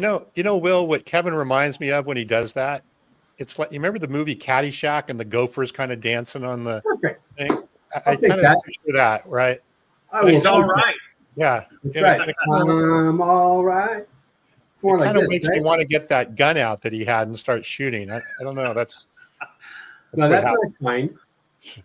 You know, you know, Will, what Kevin reminds me of when he does that? It's like you remember the movie Caddyshack and the gophers kind of dancing on the Perfect. thing. I, I kind of that. picture that, right? I He's will- all right. Yeah, that's right. It, I'm all right. It's more it like kind of makes right? me want to get that gun out that he had and start shooting. I, I don't know. That's, that's No, that's happened. not kind.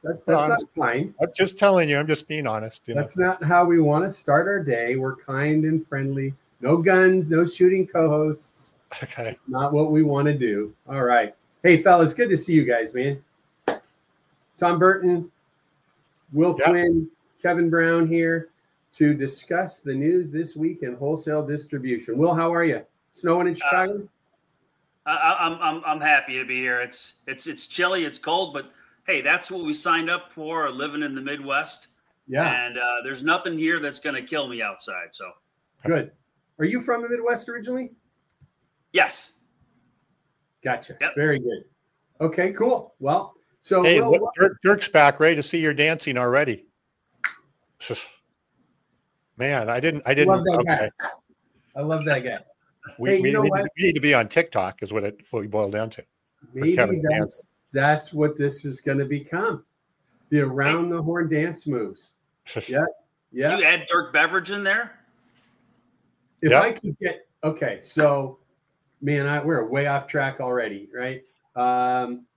That, that's I'm- not kind. I'm just telling you. I'm just being honest. You know? That's not how we want to start our day. We're kind and friendly. No guns, no shooting co-hosts. Okay. Not what we want to do. All right. Hey, fellas, good to see you guys, man. Tom Burton, Will Yeah. Quinn, Kevin Brown here to discuss the news this week in wholesale distribution. Will, how are you? Snowing in Chicago? I, I- I'm, I'm, I'm happy to be here. It's, it's, it's chilly, it's cold, but hey, that's what we signed up for living in the Midwest. yeah, And uh, there's nothing here that's going to kill me outside. So, good. Are you from the Midwest originally? yes. Gotcha. Yep. Very good. Okay, cool. Well, so Hey, Will, look, Dirk, Dirk's back, ready to see your dancing already. Man, I didn't. I didn't. love that okay. guy. I love that guy. We, Hey, you know we, what? need, we need to be on TikTok, is what it what we boil down to. Maybe Kevin that's that's what this is going to become. The around the horn dance moves. Yeah. Yeah. You add Dirk Beveridge in there? If Yeah. I could get okay, so man, I we're way off track already, right? Um,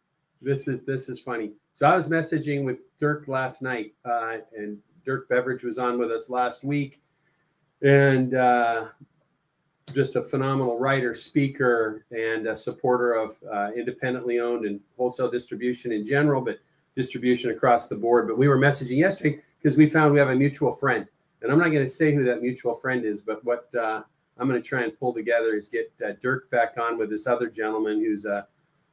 this is this is funny. So I was messaging with Dirk last night, uh, and Dirk Beveridge was on with us last week, and uh, just a phenomenal writer, speaker, and a supporter of uh, independently owned and wholesale distribution in general, but distribution across the board. But we were messaging yesterday because we found we have a mutual friend, and I'm not going to say who that mutual friend is, but what uh, I'm going to try and pull together is get uh, Dirk back on with this other gentleman who's a,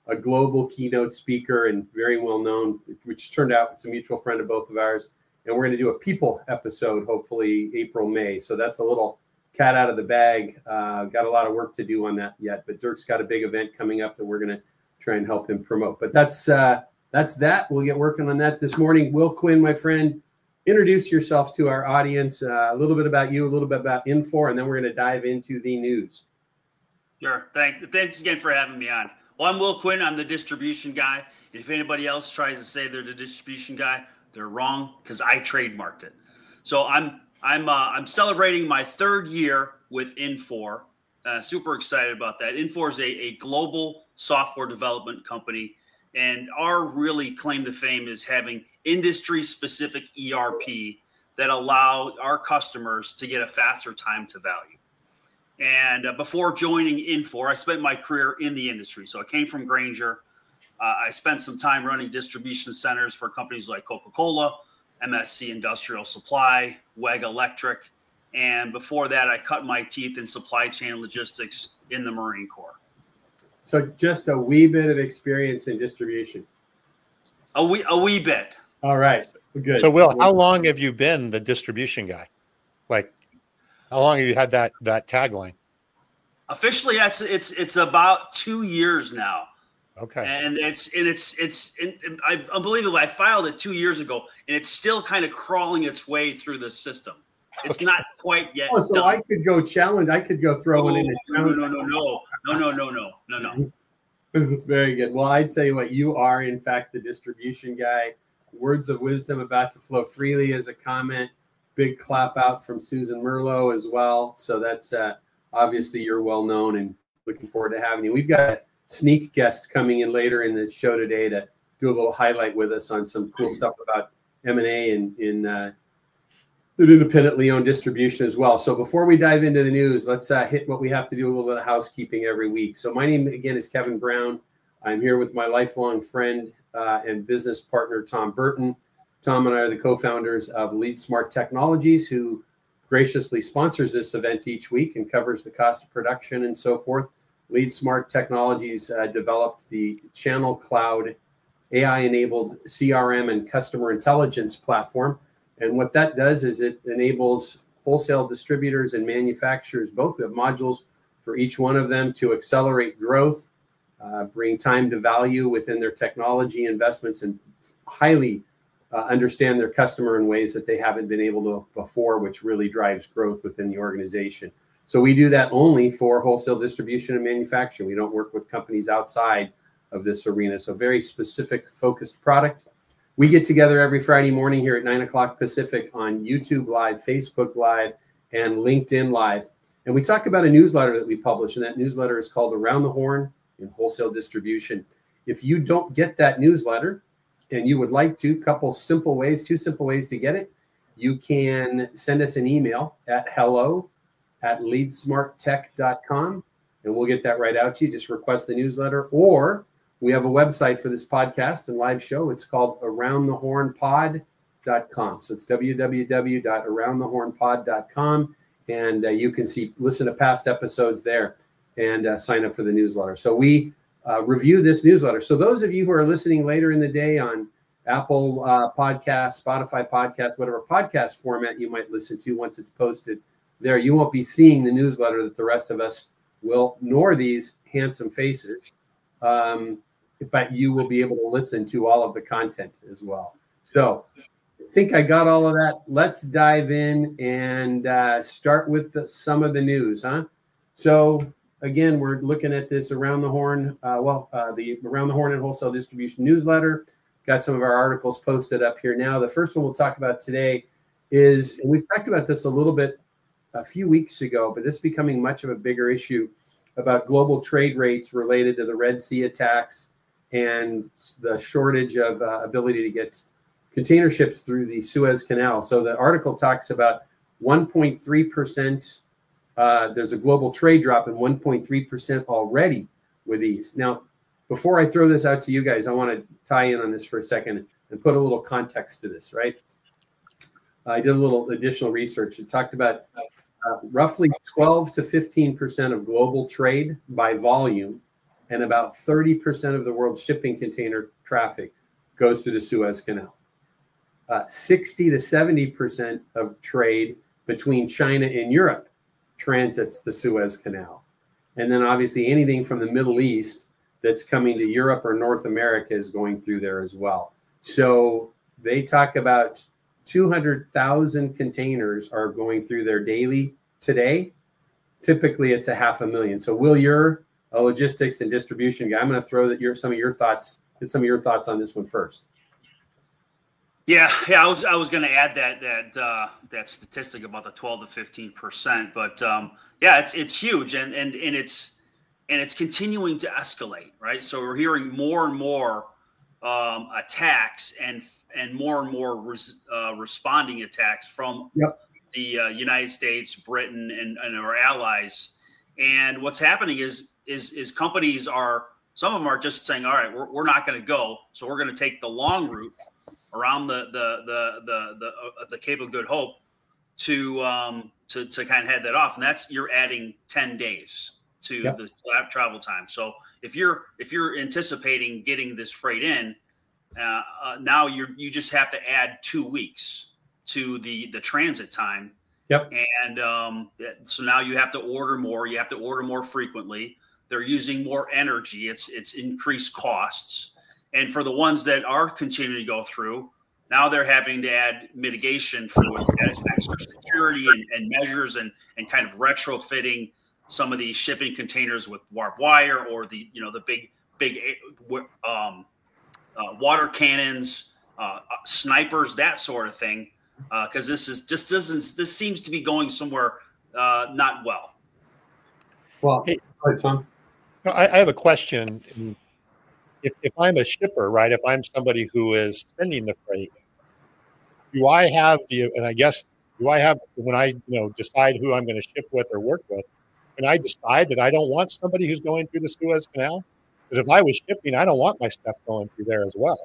a global keynote speaker and very well known, which turned out it's a mutual friend of both of ours. And we're going to do a people episode, hopefully April, May. So that's a little cat out of the bag. Uh, got a lot of work to do on that yet, but Dirk's got a big event coming up that we're going to try and help him promote. But that's uh, that's that. We'll get working on that this morning. Will Quinn, my friend, introduce yourself to our audience. Uh, a little bit about you, a little bit about Infor, and then we're going to dive into the news. Sure. Thank, thanks again for having me on. Well, I'm Will Quinn. I'm the distribution guy. If anybody else tries to say they're the distribution guy, they're wrong because I trademarked it. So I'm I'm uh, I'm celebrating my third year with Infor. Uh, super excited about that. Infor is a, a global software development company, and our really claim to fame is having industry specific ERP that allow our customers to get a faster time to value. And uh, before joining Infor, I spent my career in the industry. So I came from Grainger. Uh, I spent some time running distribution centers for companies like Coca Cola, MSC Industrial Supply, WEG Electric. And before that, I cut my teeth in supply chain logistics in the Marine Corps. So just a wee bit of experience in distribution. A wee, a wee bit. All right, good. So, Will, how long have you been the distribution guy? Like, how long have you had that that tagline? Officially, it's it's it's about two years now. Okay. and it's and it's it's and, and I've unbelievable. I filed it two years ago, and it's still kind of crawling its way through the system. It's not quite yet. oh, so done. I could go challenge. I could go throw one in a no, no, no, no, no, no, no, no, no, no, no. Very good. Well, I tell you what, you are in fact the distribution guy. Words of wisdom about to flow freely as a comment. Big clap out from Susan Merlo as well. So that's uh, obviously you're well known and looking forward to having you. We've got a sneak guest coming in later in the show today to do a little highlight with us on some cool stuff about M and A and in uh, independently owned distribution as well. So before we dive into the news, let's uh, hit what we have to do a little bit of housekeeping every week. So my name again is Kevin Brown. I'm here with my lifelong friend uh, and business partner Tom Burton. Tom and I are the co-founders of LeadSmart Technologies, who graciously sponsors this event each week and covers the cost of production and so forth. LeadSmart Technologies uh, developed the Channel Cloud AI-enabled CRM and customer intelligence platform and what that does is it enables wholesale distributors and manufacturers, both have modules for each one of them to accelerate growth, uh, bring time to value within their technology investments, and highly uh, understand their customer in ways that they haven't been able to before, which really drives growth within the organization. So we do that only for wholesale distribution and manufacturing. We don't work with companies outside of this arena. So very specific, focused product. We get together every Friday morning here at nine o'clock Pacific on YouTube Live, Facebook Live, and LinkedIn Live. And we talk about a newsletter that we publish, and that newsletter is called Around the Horn in Wholesale Distribution. If you don't get that newsletter and you would like to, couple simple ways, two simple ways to get it, you can send us an email at hello at leadsmarttech.com and we'll get that right out to you. Just request the newsletter. Or we have a website for this podcast and live show. It's called aroundthehornpod.com. So it's www.aroundthehornpod.com. And uh, you can see, listen to past episodes there and uh, sign up for the newsletter. So we uh, review this newsletter. So those of you who are listening later in the day on Apple uh, Podcast, Spotify Podcast, whatever podcast format you might listen to once it's posted there, you won't be seeing the newsletter that the rest of us will, nor these handsome faces. Um, but you will be able to listen to all of the content as well. So I think I got all of that. Let's dive in and uh, start with the, some of the news, huh? So again, we're looking at this around the horn. Uh, well, uh, the around the horn and wholesale distribution newsletter. Got some of our articles posted up here now. The first one we'll talk about today is, and we've talked about this a little bit a few weeks ago, but this is becoming much of a bigger issue about global trade rates related to the Red Sea attacks and the shortage of uh, ability to get container ships through the Suez Canal. So the article talks about 1.3%. Uh, there's a global trade drop in 1.3% already with these. Now, before I throw this out to you guys, I want to tie in on this for a second and put a little context to this, right? I did a little additional research. It talked about uh, roughly 12 to 15% of global trade by volume and about 30% of the world's shipping container traffic goes through the Suez Canal. Uh, 60 to 70% of trade between China and Europe transits the Suez Canal. And then obviously anything from the Middle East that's coming to Europe or North America is going through there as well. So they talk about 200,000 containers are going through there daily today. Typically, it's a half a million. So, Will, you're a uh, logistics and distribution guy. I'm going to throw that your some of your thoughts. Get some of your thoughts on this one first. Yeah, yeah, I was I was going to add that that uh, that statistic about the 12 to 15 percent, but um, yeah, it's it's huge and and and it's and it's continuing to escalate, right? So we're hearing more and more um, attacks and and more and more res, uh, responding attacks from yep. the uh, United States, Britain, and, and our allies. And what's happening is is is companies are some of them are just saying, all right, we're, we're not going to go, so we're going to take the long route around the the the the the, uh, the Cape of Good Hope to um, to to kind of head that off, and that's you're adding ten days to yep. the travel time. So if you're if you're anticipating getting this freight in, uh, uh, now you you just have to add two weeks to the the transit time. Yep. And um, so now you have to order more. You have to order more frequently. They're using more energy. It's it's increased costs. And for the ones that are continuing to go through, now they're having to add mitigation for extra security and, and measures and and kind of retrofitting some of these shipping containers with barbed wire or the you know the big big um, uh, water cannons, uh, uh snipers, that sort of thing. Because uh, this is just doesn't this seems to be going somewhere uh, not well. Well, hey, Tom. I, I have a question. If, if I'm a shipper, right? If I'm somebody who is sending the freight, do I have the and I guess do I have when I you know decide who I'm going to ship with or work with? Can I decide that I don't want somebody who's going through the Suez Canal? Because if I was shipping, I don't want my stuff going through there as well.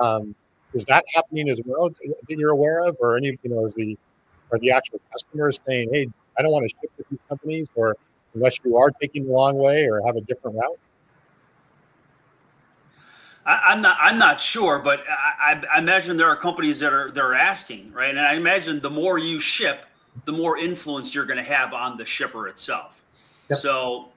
Um, is that happening as well that you're aware of, or any you know, is the are the actual customers saying, "Hey, I don't want to ship with these companies," or unless you are taking the long way or have a different route? I, am not. I'm not sure, but I, I, imagine there are companies that are that are asking, right? And I imagine the more you ship, the more influence you're going to have on the shipper itself. Yep. So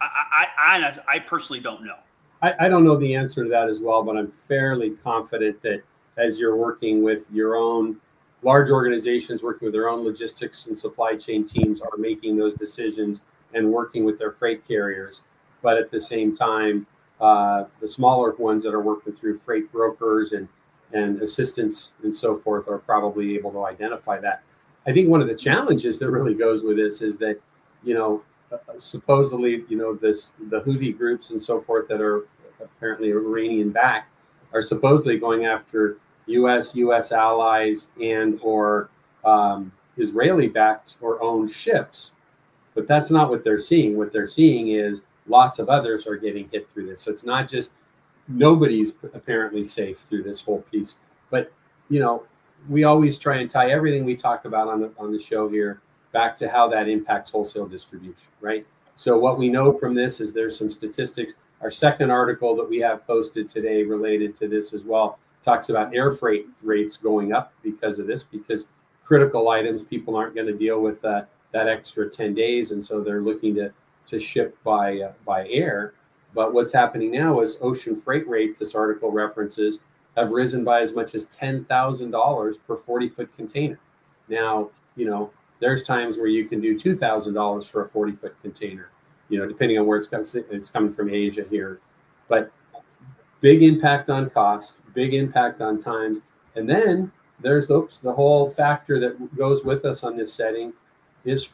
I, I, I, personally don't know. I, I don't know the answer to that as well, but I'm fairly confident that as you're working with your own large organizations working with their own logistics and supply chain teams are making those decisions and working with their freight carriers. But at the same time, uh, the smaller ones that are working through freight brokers and and assistants and so forth are probably able to identify that. I think one of the challenges that really goes with this is that, you know, uh, supposedly, you know, this the Houthi groups and so forth that are apparently Iranian backed are supposedly going after U.S. U.S. allies and or um, Israeli backed or owned ships, but that's not what they're seeing. What they're seeing is lots of others are getting hit through this. So it's not just nobody's apparently safe through this whole piece. But you know, we always try and tie everything we talk about on the on the show here back to how that impacts wholesale distribution, right? So what we know from this is there's some statistics. Our second article that we have posted today related to this as well talks about air freight rates going up because of this, because critical items people aren't going to deal with uh, that extra 10 days, and so they're looking to to ship by uh, by air. But what's happening now is ocean freight rates. This article references have risen by as much as ten thousand dollars per forty foot container. Now, you know, there's times where you can do two thousand dollars for a forty foot container. You know, depending on where it's coming, it's coming from Asia here, but big impact on cost, big impact on times, and then there's oops, the whole factor that goes with us on this setting is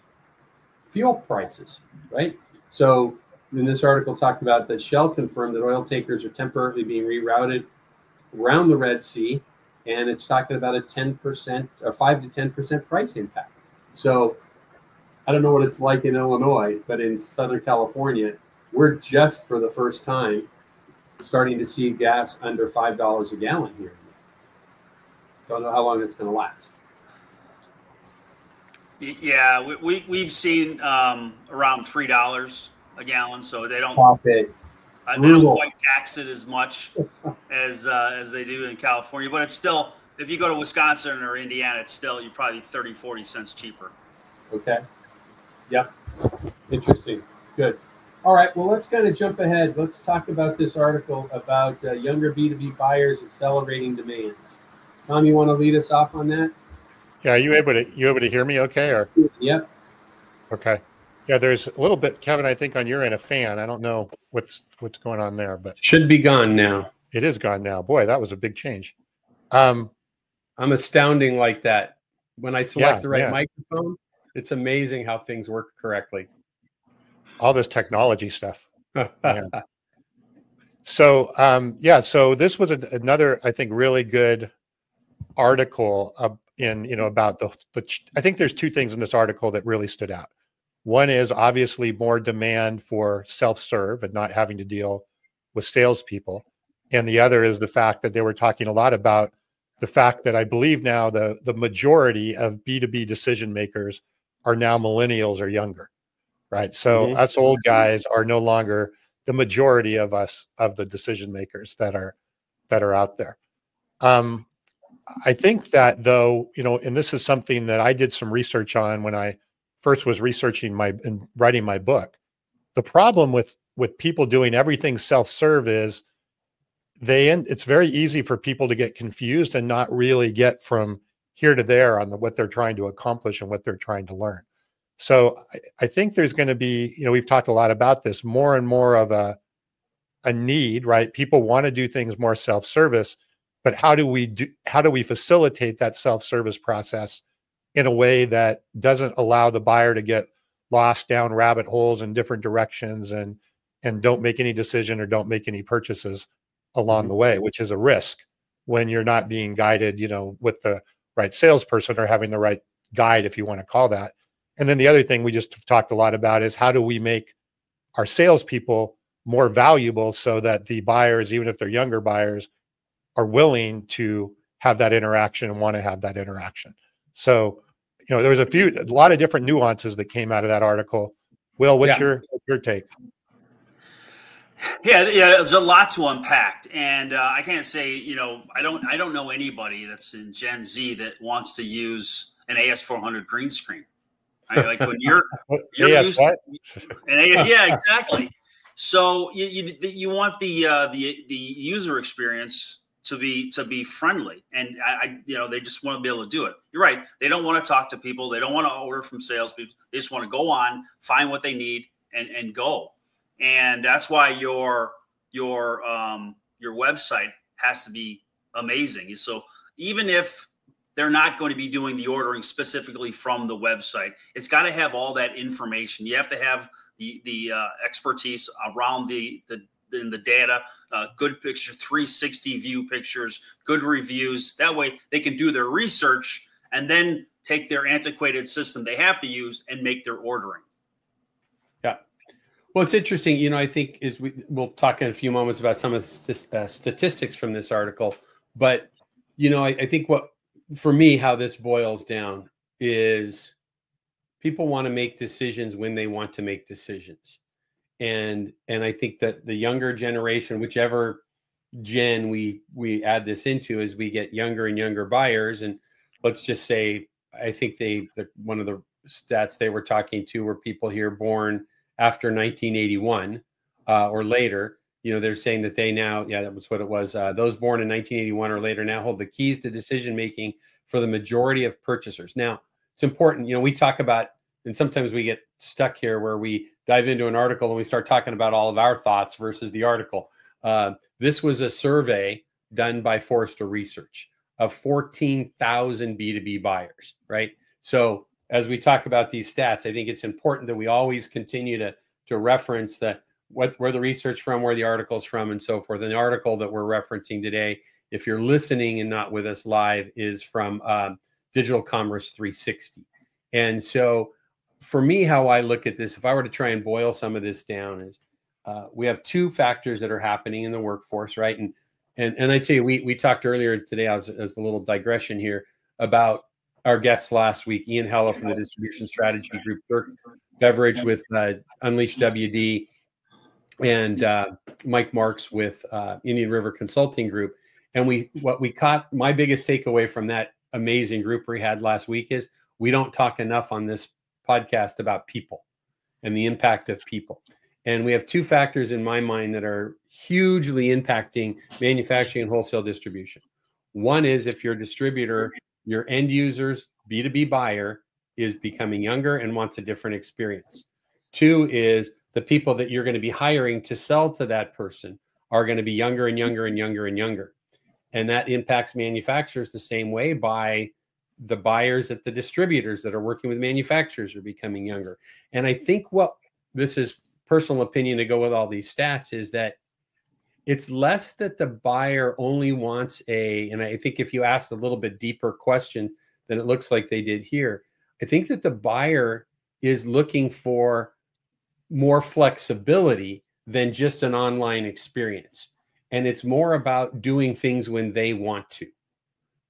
fuel prices, right? So in this article talked about that Shell confirmed that oil tankers are temporarily being rerouted around the Red Sea, and it's talking about a 10% or 5 to 10% price impact. So I don't know what it's like in Illinois, but in Southern California, we're just for the first time starting to see gas under $5 a gallon here. Don't know how long it's going to last. Yeah, we, we we've seen um, around three dollars a gallon, so they don't. Uh, they don't quite tax it as much as uh, as they do in California, but it's still if you go to Wisconsin or Indiana, it's still you're probably 30, 40 cents cheaper. Okay. Yep. Interesting. Good. All right. Well, let's kind of jump ahead. Let's talk about this article about uh, younger B2B buyers accelerating demands. Tom, you want to lead us off on that? Yeah, are you able to you able to hear me okay or Yep. Okay. Yeah, there's a little bit, Kevin, I think on your end a fan. I don't know what's what's going on there, but should be gone now. It is gone now. Boy, that was a big change. Um I'm astounding like that. When I select yeah, the right yeah. microphone, it's amazing how things work correctly. All this technology stuff. so um yeah, so this was a, another, I think, really good article uh, in you know about the, the i think there's two things in this article that really stood out. One is obviously more demand for self-serve and not having to deal with salespeople. And the other is the fact that they were talking a lot about the fact that i believe now the the majority of b2b decision makers are now millennials or younger right? So mm-hmm. us old guys are no longer the majority of us of the decision makers that are that are out there. Um, I think that though, you know, and this is something that I did some research on when I first was researching my and writing my book. The problem with with people doing everything self-serve is they end, it's very easy for people to get confused and not really get from here to there on the, what they're trying to accomplish and what they're trying to learn. So I, I think there's going to be, you know, we've talked a lot about this, more and more of a a need, right? People want to do things more self-service but how do we do how do we facilitate that self-service process in a way that doesn't allow the buyer to get lost down rabbit holes in different directions and and don't make any decision or don't make any purchases along mm-hmm. the way which is a risk when you're not being guided you know with the right salesperson or having the right guide if you want to call that and then the other thing we just talked a lot about is how do we make our salespeople more valuable so that the buyers even if they're younger buyers are willing to have that interaction and want to have that interaction. So, you know, there was a few, a lot of different nuances that came out of that article. Will, what's yeah. your what's your take? Yeah, yeah, there's a lot to unpack, and uh, I can't say, you know, I don't, I don't know anybody that's in Gen Z that wants to use an AS400 green screen. I, like when you're, you're AS used what? To, and yeah, exactly. So you, you, you want the uh, the the user experience to be to be friendly. And I, I, you know they just want to be able to do it. You're right they don't want to talk to people they don't want to order from salespeople they just want to go on find what they need and and go. And that's why your your um your website has to be amazing. So even if they're not going to be doing the ordering specifically from the website it's got to have all that information. You have to have the the uh, expertise around the the in the data, uh, good picture, 360 view pictures, good reviews. That way they can do their research and then take their antiquated system they have to use and make their ordering. Yeah. Well, it's interesting. You know, I think is we we'll talk in a few moments about some of the uh, statistics from this article, but you know, I, I think what for me how this boils down is people want to make decisions when they want to make decisions and and i think that the younger generation whichever gen we we add this into as we get younger and younger buyers and let's just say i think they the, one of the stats they were talking to were people here born after 1981 uh, or later. You know they're saying that they now yeah that was what it was uh, those born in 1981 or later now hold the keys to decision making for the majority of purchasers. Now it's important you know we talk about and sometimes we get stuck here where we dive into an article and we start talking about all of our thoughts versus the article. Uh, this was a survey done by Forrester Research of 14,000 B2B buyers, right? So as we talk about these stats, I think it's important that we always continue to to reference that what where the research from, where the article's from, and so forth. And the article that we're referencing today, if you're listening and not with us live, is from um, Digital Commerce 360. And so for me, how I look at this, if I were to try and boil some of this down, is uh, we have two factors that are happening in the workforce, right? And and and I tell you, we we talked earlier today as, as a little digression here about our guests last week, Ian Heller from the Distribution Strategy Group, Dirk Beveridge with uh, WD, and uh, Mike Marks with uh, Indian River Consulting Group. And we what we caught my biggest takeaway from that amazing group we had last week is we don't talk enough on this podcast about people and the impact of people. And we have two factors in my mind that are hugely impacting manufacturing and wholesale distribution. One is if your distributor, your end users, B2B buyer is becoming younger and wants a different experience. Two is the people that you're going to be hiring to sell to that person are going to be younger and younger and younger and younger. And that impacts manufacturers the same way by the buyers at the distributors that are working with manufacturers are becoming younger. And I think what this is personal opinion to go with all these stats is that it's less that the buyer only wants a, and I think if you ask a little bit deeper question than it looks like they did here, I think that the buyer is looking for more flexibility than just an online experience. And it's more about doing things when they want to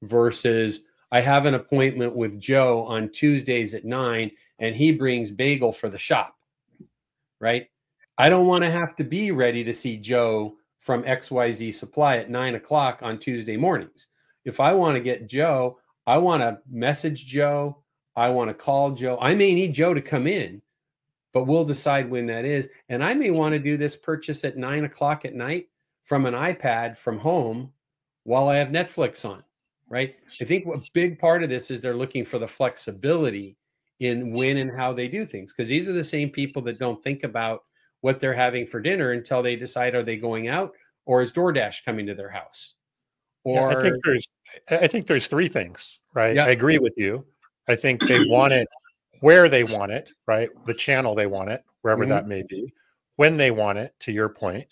versus I have an appointment with Joe on Tuesdays at nine, and he brings bagel for the shop. Right. I don't want to have to be ready to see Joe from XYZ Supply at nine o'clock on Tuesday mornings. If I want to get Joe, I want to message Joe. I want to call Joe. I may need Joe to come in, but we'll decide when that is. And I may want to do this purchase at nine o'clock at night from an iPad from home while I have Netflix on right? I think a big part of this is they're looking for the flexibility in when and how they do things because these are the same people that don't think about what they're having for dinner until they decide are they going out or is DoorDash coming to their house? Or yeah, I think there's I think there's three things, right? Yeah. I agree with you. I think they want it where they want it, right? The channel they want it, wherever mm-hmm. that may be, when they want it, to your point.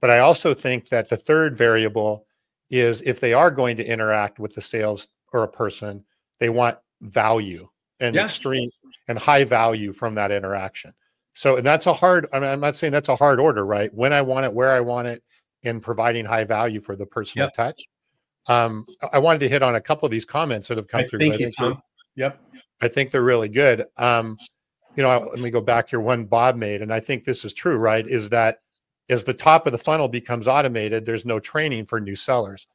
But I also think that the third variable is if they are going to interact with the sales or a person, they want value and yeah. extreme and high value from that interaction. So, and that's a hard, I mean, I'm not saying that's a hard order, right? When I want it, where I want it, in providing high value for the personal yep. touch. Um, I wanted to hit on a couple of these comments that have come I through. Thank you, Tom. Yep. I think they're really good. Um, you know, let me go back here. One Bob made, and I think this is true, right? Is that as the top of the funnel becomes automated, there's no training for new sellers.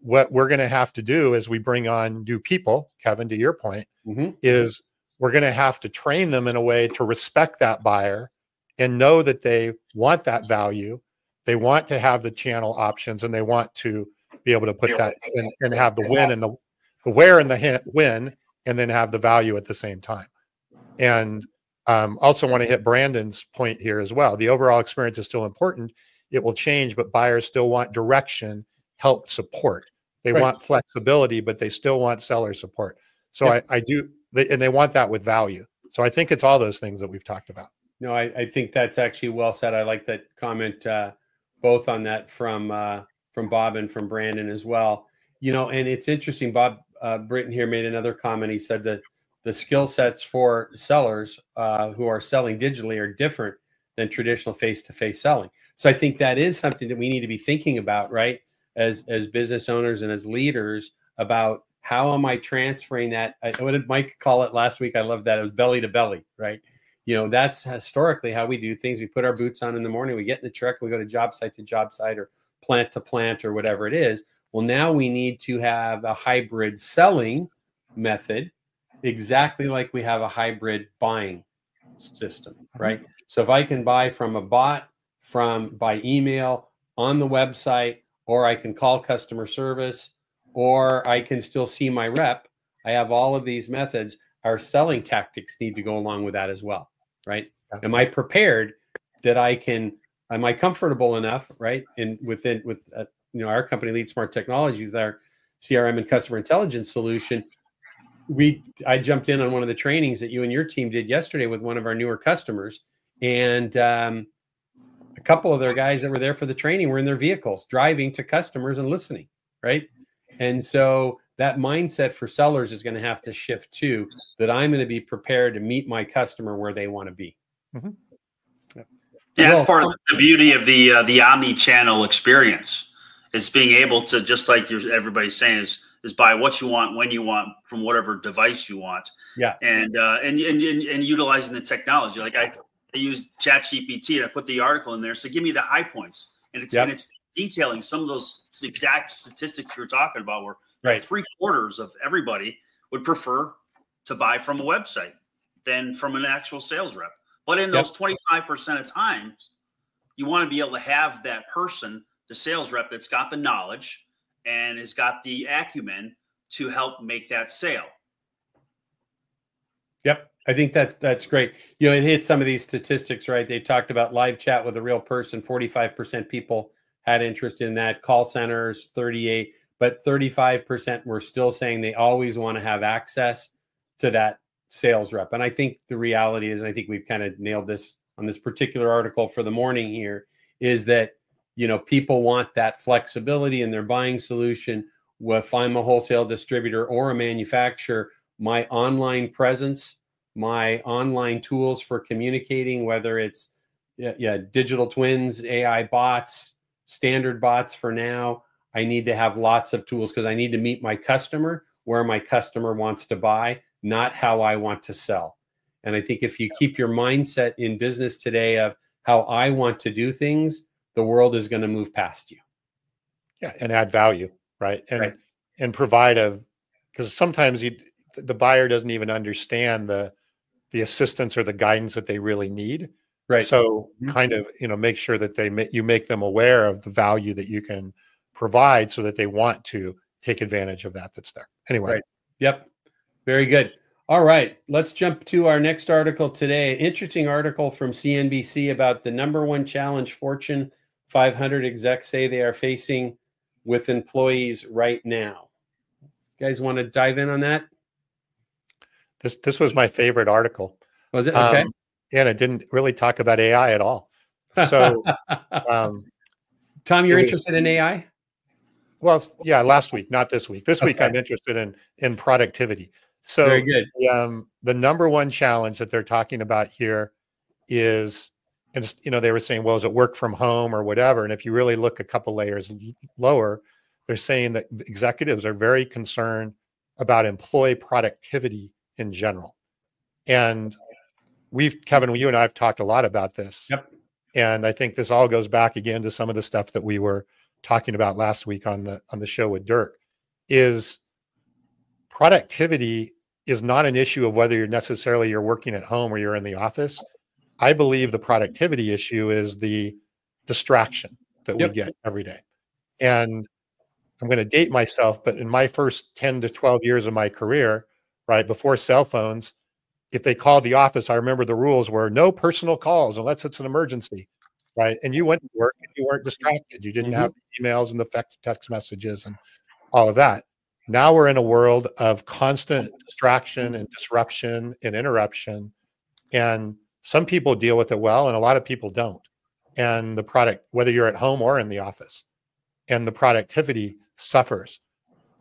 What we're going to have to do as we bring on new people, Kevin, to your point, mm-hmm. is we're going to have to train them in a way to respect that buyer and know that they want that value. They want to have the channel options and they want to be able to put that and, and have the win and the, the where and the win and then have the value at the same time. And um, also want to hit Brandon's point here as well. The overall experience is still important. It will change, but buyers still want direction, help, support. They right. want flexibility, but they still want seller support. So I, I do, they, and they want that with value. So I think it's all those things that we've talked about. No, I, I think that's actually well said. I like that comment, uh, both on that from uh, from Bob and from Brandon as well. You know, and it's interesting. Bob uh, Britton here made another comment. He said that the skill sets for sellers uh, who are selling digitally are different than traditional face-to-face selling. So I think that is something that we need to be thinking about, right? As as business owners and as leaders about how am I transferring that? I, what did Mike call it last week? I love that. It was belly to belly, right? You know, that's historically how we do things. We put our boots on in the morning, we get in the truck, we go to job site to job site or plant to plant or whatever it is. Well, now we need to have a hybrid selling method, exactly like we have a hybrid buying system, mm-hmm. right? So if I can buy from a bot, from by email, on the website, or I can call customer service, or I can still see my rep. I have all of these methods. Our selling tactics need to go along with that as well, right? Am I prepared that I can? Am I comfortable enough, right? And within with uh, you know our company, LeadSmart Technology, with our CRM and customer intelligence solution, we I jumped in on one of the trainings that you and your team did yesterday with one of our newer customers, and um, a couple of their guys that were there for the training were in their vehicles driving to customers and listening, right? And so that mindset for sellers is going to have to shift too. That I'm going to be prepared to meet my customer where they want to be. Mm-hmm. Yeah, well, that's part of the beauty of the uh, the omni-channel experience. Is being able to just like you're everybody's saying is is buy what you want when you want from whatever device you want. Yeah, and uh, and, and and utilizing the technology. Like I, I use ChatGPT and I put the article in there. So give me the high points, and it's yep. and it's detailing some of those exact statistics you're talking about, where right. three quarters of everybody would prefer to buy from a website than from an actual sales rep. But in those 25% of times, you want to be able to have that person, the sales rep that's got the knowledge and has got the acumen to help make that sale. Yep. I think that that's great. You know, it hit some of these statistics, right? They talked about live chat with a real person. 45% people had interest in that. Call centers, 38, but 35% were still saying they always want to have access to that sales rep. And I think the reality is, and I think we've kind of nailed this on this particular article for the morning here, is that you know people want that flexibility in their buying solution. If I'm a wholesale distributor or a manufacturer, my online presence, my online tools for communicating, whether it's yeah, yeah digital twins, AI bots, standard bots for now. I need to have lots of tools because I need to meet my customer where my customer wants to buy, not how I want to sell. And I think if you keep your mindset in business today of how I want to do things, the world is going to move past you. Yeah, and add value, right? And right. and provide a because sometimes you, the buyer doesn't even understand the the assistance or the guidance that they really need. Right. So mm-hmm. kind of, you know, make sure that they you make them aware of the value that you can provide so that they want to take advantage of that that's there. Anyway. Right. Yep. Very good. All right, let's jump to our next article today. Interesting article from CNBC about the number one challenge Fortune 500 execs say they are facing with employees right now. You guys want to dive in on that? This this was my favorite article. Was it okay? Um, and it didn't really talk about AI at all. So, um, Tom, you're was, interested in AI? Well, yeah, last week, not this week. This week, I'm interested in in productivity. So, very good. Um, the number one challenge that they're talking about here is, and you know, they were saying, well, is it work from home or whatever? And if you really look a couple layers lower, they're saying that executives are very concerned about employee productivity in general. And we've Kevin, you and I have talked a lot about this. Yep. And I think this all goes back again to some of the stuff that we were talking about last week on the on the show with Dirk. Is productivity is not an issue of whether you're necessarily you're working at home or you're in the office. I believe the productivity issue is the distraction that yep. we get every day. And I'm going to date myself, but in my first 10 to 12 years of my career, right before cell phones, if they called the office, I remember the rules were no personal calls unless it's an emergency, right? And you went to work and you weren't distracted. You didn't mm-hmm. have emails and the text, text messages and all of that. Now we're in a world of constant distraction and disruption and interruption. And some people deal with it well, and a lot of people don't. And the product, whether you're at home or in the office, and the productivity suffers.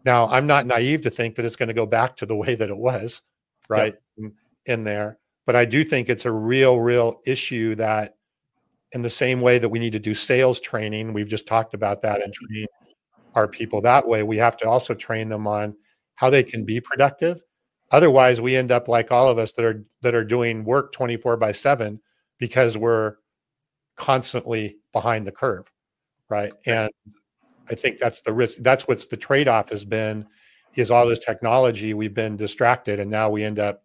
Now, I'm not naive to think that it's going to go back to the way that it was, right? In there. But I do think it's a real, real issue that, in the same way that we need to do sales training, we've just talked about that and train our people that way. We have to also train them on how they can be productive. Otherwise, we end up like all of us that are that are doing work 24 by 7 because we're constantly behind the curve, right? And I think that's the risk. That's what's the trade-off has been is all this technology we've been distracted and now we end up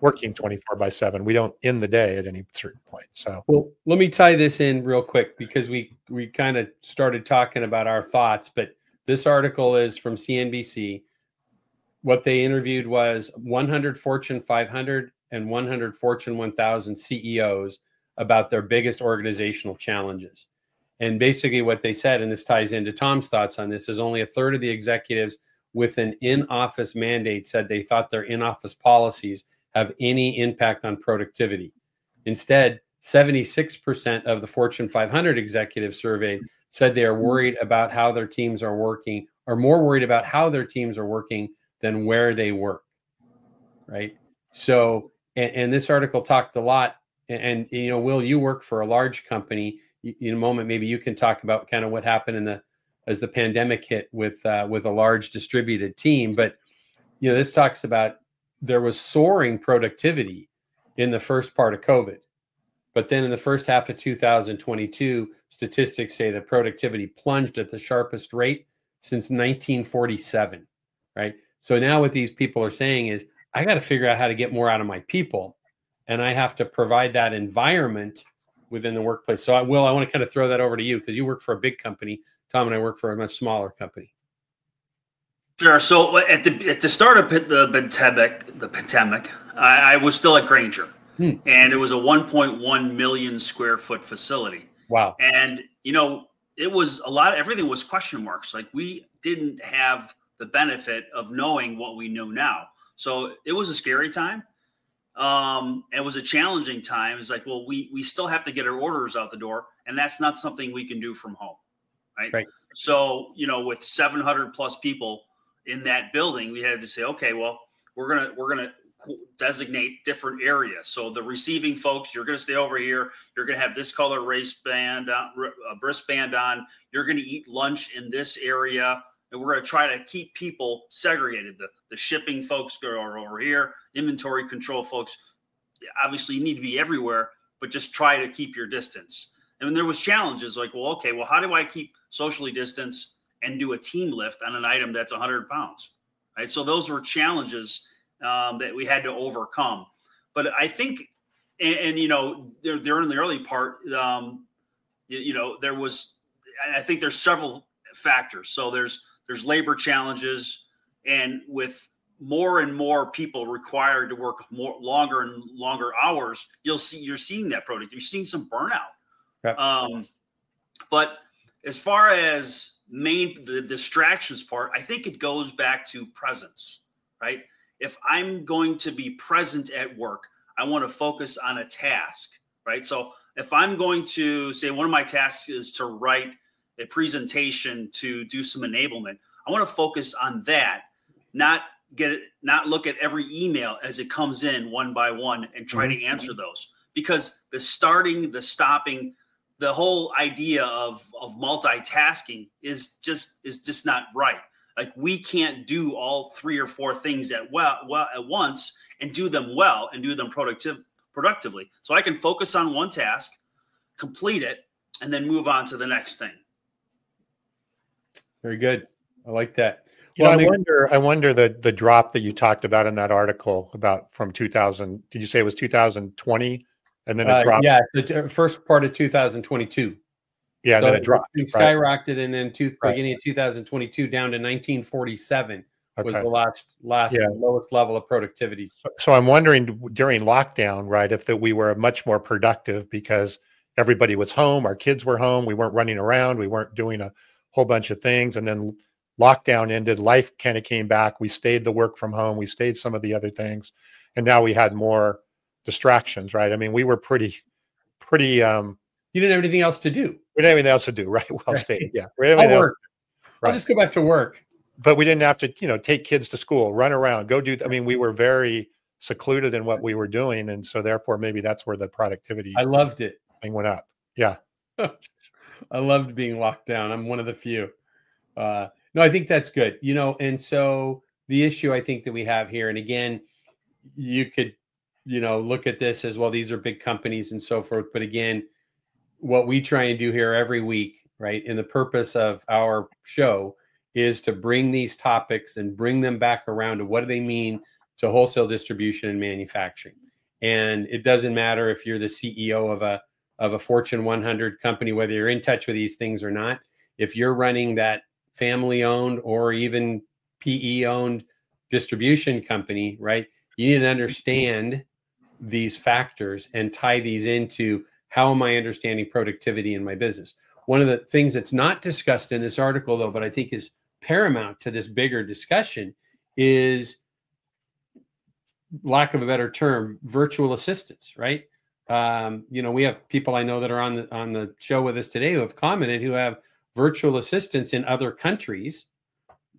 working 24 by 7 we don't end the day at any certain point so well let me tie this in real quick because we we kind of started talking about our thoughts but this article is from CNBC. What they interviewed was 100 Fortune 500 and 100 Fortune 1000 CEOs about their biggest organizational challenges. And basically, what they said, and this ties into Tom's thoughts on this, is only a third of the executives with an in office mandate said they thought their in office policies have any impact on productivity. Instead, 76% of the Fortune 500 executives surveyed said they are mm-hmm. worried about how their teams are working, are more worried about how their teams are working than where they work. Right. So, and, and this article talked a lot. And, and, you know, Will, you work for a large company. In a moment, maybe you can talk about kind of what happened in the as the pandemic hit with uh, with a large distributed team. But you know, this talks about there was soaring productivity in the first part of COVID. But then in the first half of 2022, statistics say that productivity plunged at the sharpest rate since 1947, right? So now what these people are saying is, I got to figure out how to get more out of my people, and I have to provide that environment within the workplace. So I will. I want to kind of throw that over to you because you work for a big company. Tom and I work for a much smaller company. Sure. So at the at the start of the pandemic, the pandemic, I, I was still at Grainger, Hmm. And it was a 1.1 million square foot facility. Wow. And, you know, it was a lot, everything was question marks. Like we didn't have the benefit of knowing what we know now. So it was a scary time. Um, it was a challenging time. It's like, well, we we still have to get our orders out the door, and that's not something we can do from home, right? Right. So you know, with 700 plus people in that building, we had to say, okay, well, we're gonna we're gonna designate different areas. So the receiving folks, you're going to stay over here. You're going to have this color race band, uh, a wristband on. You're going to eat lunch in this area. And we're going to try to keep people segregated. The, the shipping folks are over here. Inventory control folks, obviously, you need to be everywhere, but just try to keep your distance. And there was challenges like, well, okay, well, how do I keep socially distance and do a team lift on an item that's 100 pounds? Right. So those were challenges um, that we had to overcome. But I think, and, and you know, they're, they're in the early part. Um, you, you know, there was, I think there's several factors. So there's there's labor challenges, and with more and more people required to work more longer and longer hours, you'll see you're seeing that product. You're seeing some burnout. Um, but as far as main the distractions part, I think it goes back to presence, right? if I'm going to be present at work, I want to focus on a task, right? So if I'm going to say one of my tasks is to write a presentation to do some enablement, I want to focus on that, not get it, not look at every email as it comes in one by one and try mm-hmm. to answer those because the starting, the stopping, the whole idea of of multitasking is just is just not right. Like we can't do all three or four things at well, well at once and do them well and do them productive productively. So I can focus on one task, complete it, and then move on to the next thing. Very good. I like that. well, I, wonder. I wonder the the drop that you talked about in that article about from 2000. Did you say it was 2020, and then it uh, dropped? Yeah, the first part of 2022. Yeah, So then it dropped. It right? skyrocketed, and then two, Right. beginning of 2022 down to 1947 was the last last Yeah. lowest level of productivity. So I'm wondering during lockdown, right, if that we were much more productive because everybody was home, our kids were home, we weren't running around, we weren't doing a whole bunch of things, and then lockdown ended, life kind of came back. We stayed the work from home, we stayed some of the other things, and now we had more distractions, right? I mean, we were pretty, pretty. um You didn't have anything else to do. We didn't have anything else to do, right? Well Right. stated, yeah. We didn't I'll work. I'll Right. just go back to work. but we didn't have to, you know, take kids to school, run around, go do. I mean, we were very secluded in what we were doing, and so therefore maybe that's where the productivity I loved it. thing went up. Yeah. I loved being locked down. I'm one of the few. Uh, no, I think that's good. You know, and so the issue I think that we have here, and again, you could, you know, look at this as well. These are big companies and so forth. But again, what we try and do here every week, right? And the purpose of our show is to bring these topics and bring them back around to what do they mean to wholesale distribution and manufacturing. And it doesn't matter if you're the CEO of a of a Fortune 100 company, whether you're in touch with these things or not. If you're running that family owned or even PE owned distribution company, right? You need to understand these factors and tie these into how am I understanding productivity in my business. One of the things that's not discussed in this article, though, but I think is paramount to this bigger discussion is lack of a better term, virtual assistants, right? Um, you know, we have people I know that are on the on the show with us today who have commented who have virtual assistants in other countries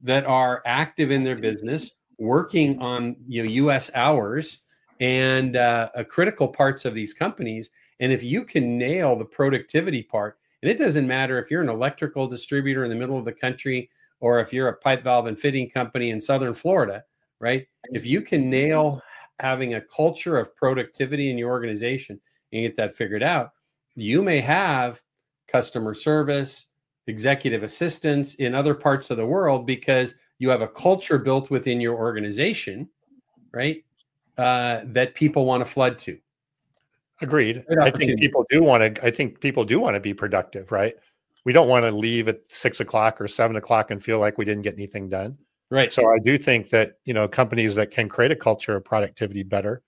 that are active in their business, working on you know U.S. hours and uh, critical parts of these companies. And if you can nail the productivity part, and it doesn't matter if you're an electrical distributor in the middle of the country or if you're a pipe valve and fitting company in southern Florida, right? If you can nail having a culture of productivity in your organization and get that figured out, you may have customer service, executive assistants in other parts of the world because you have a culture built within your organization, right? Uh, that people want to flood to. Agreed. I think people do want to. I think people do want to be productive, right? We don't want to leave at six o'clock or seven o'clock and feel like we didn't get anything done. Right. So I do think that you know companies that can create a culture of productivity better,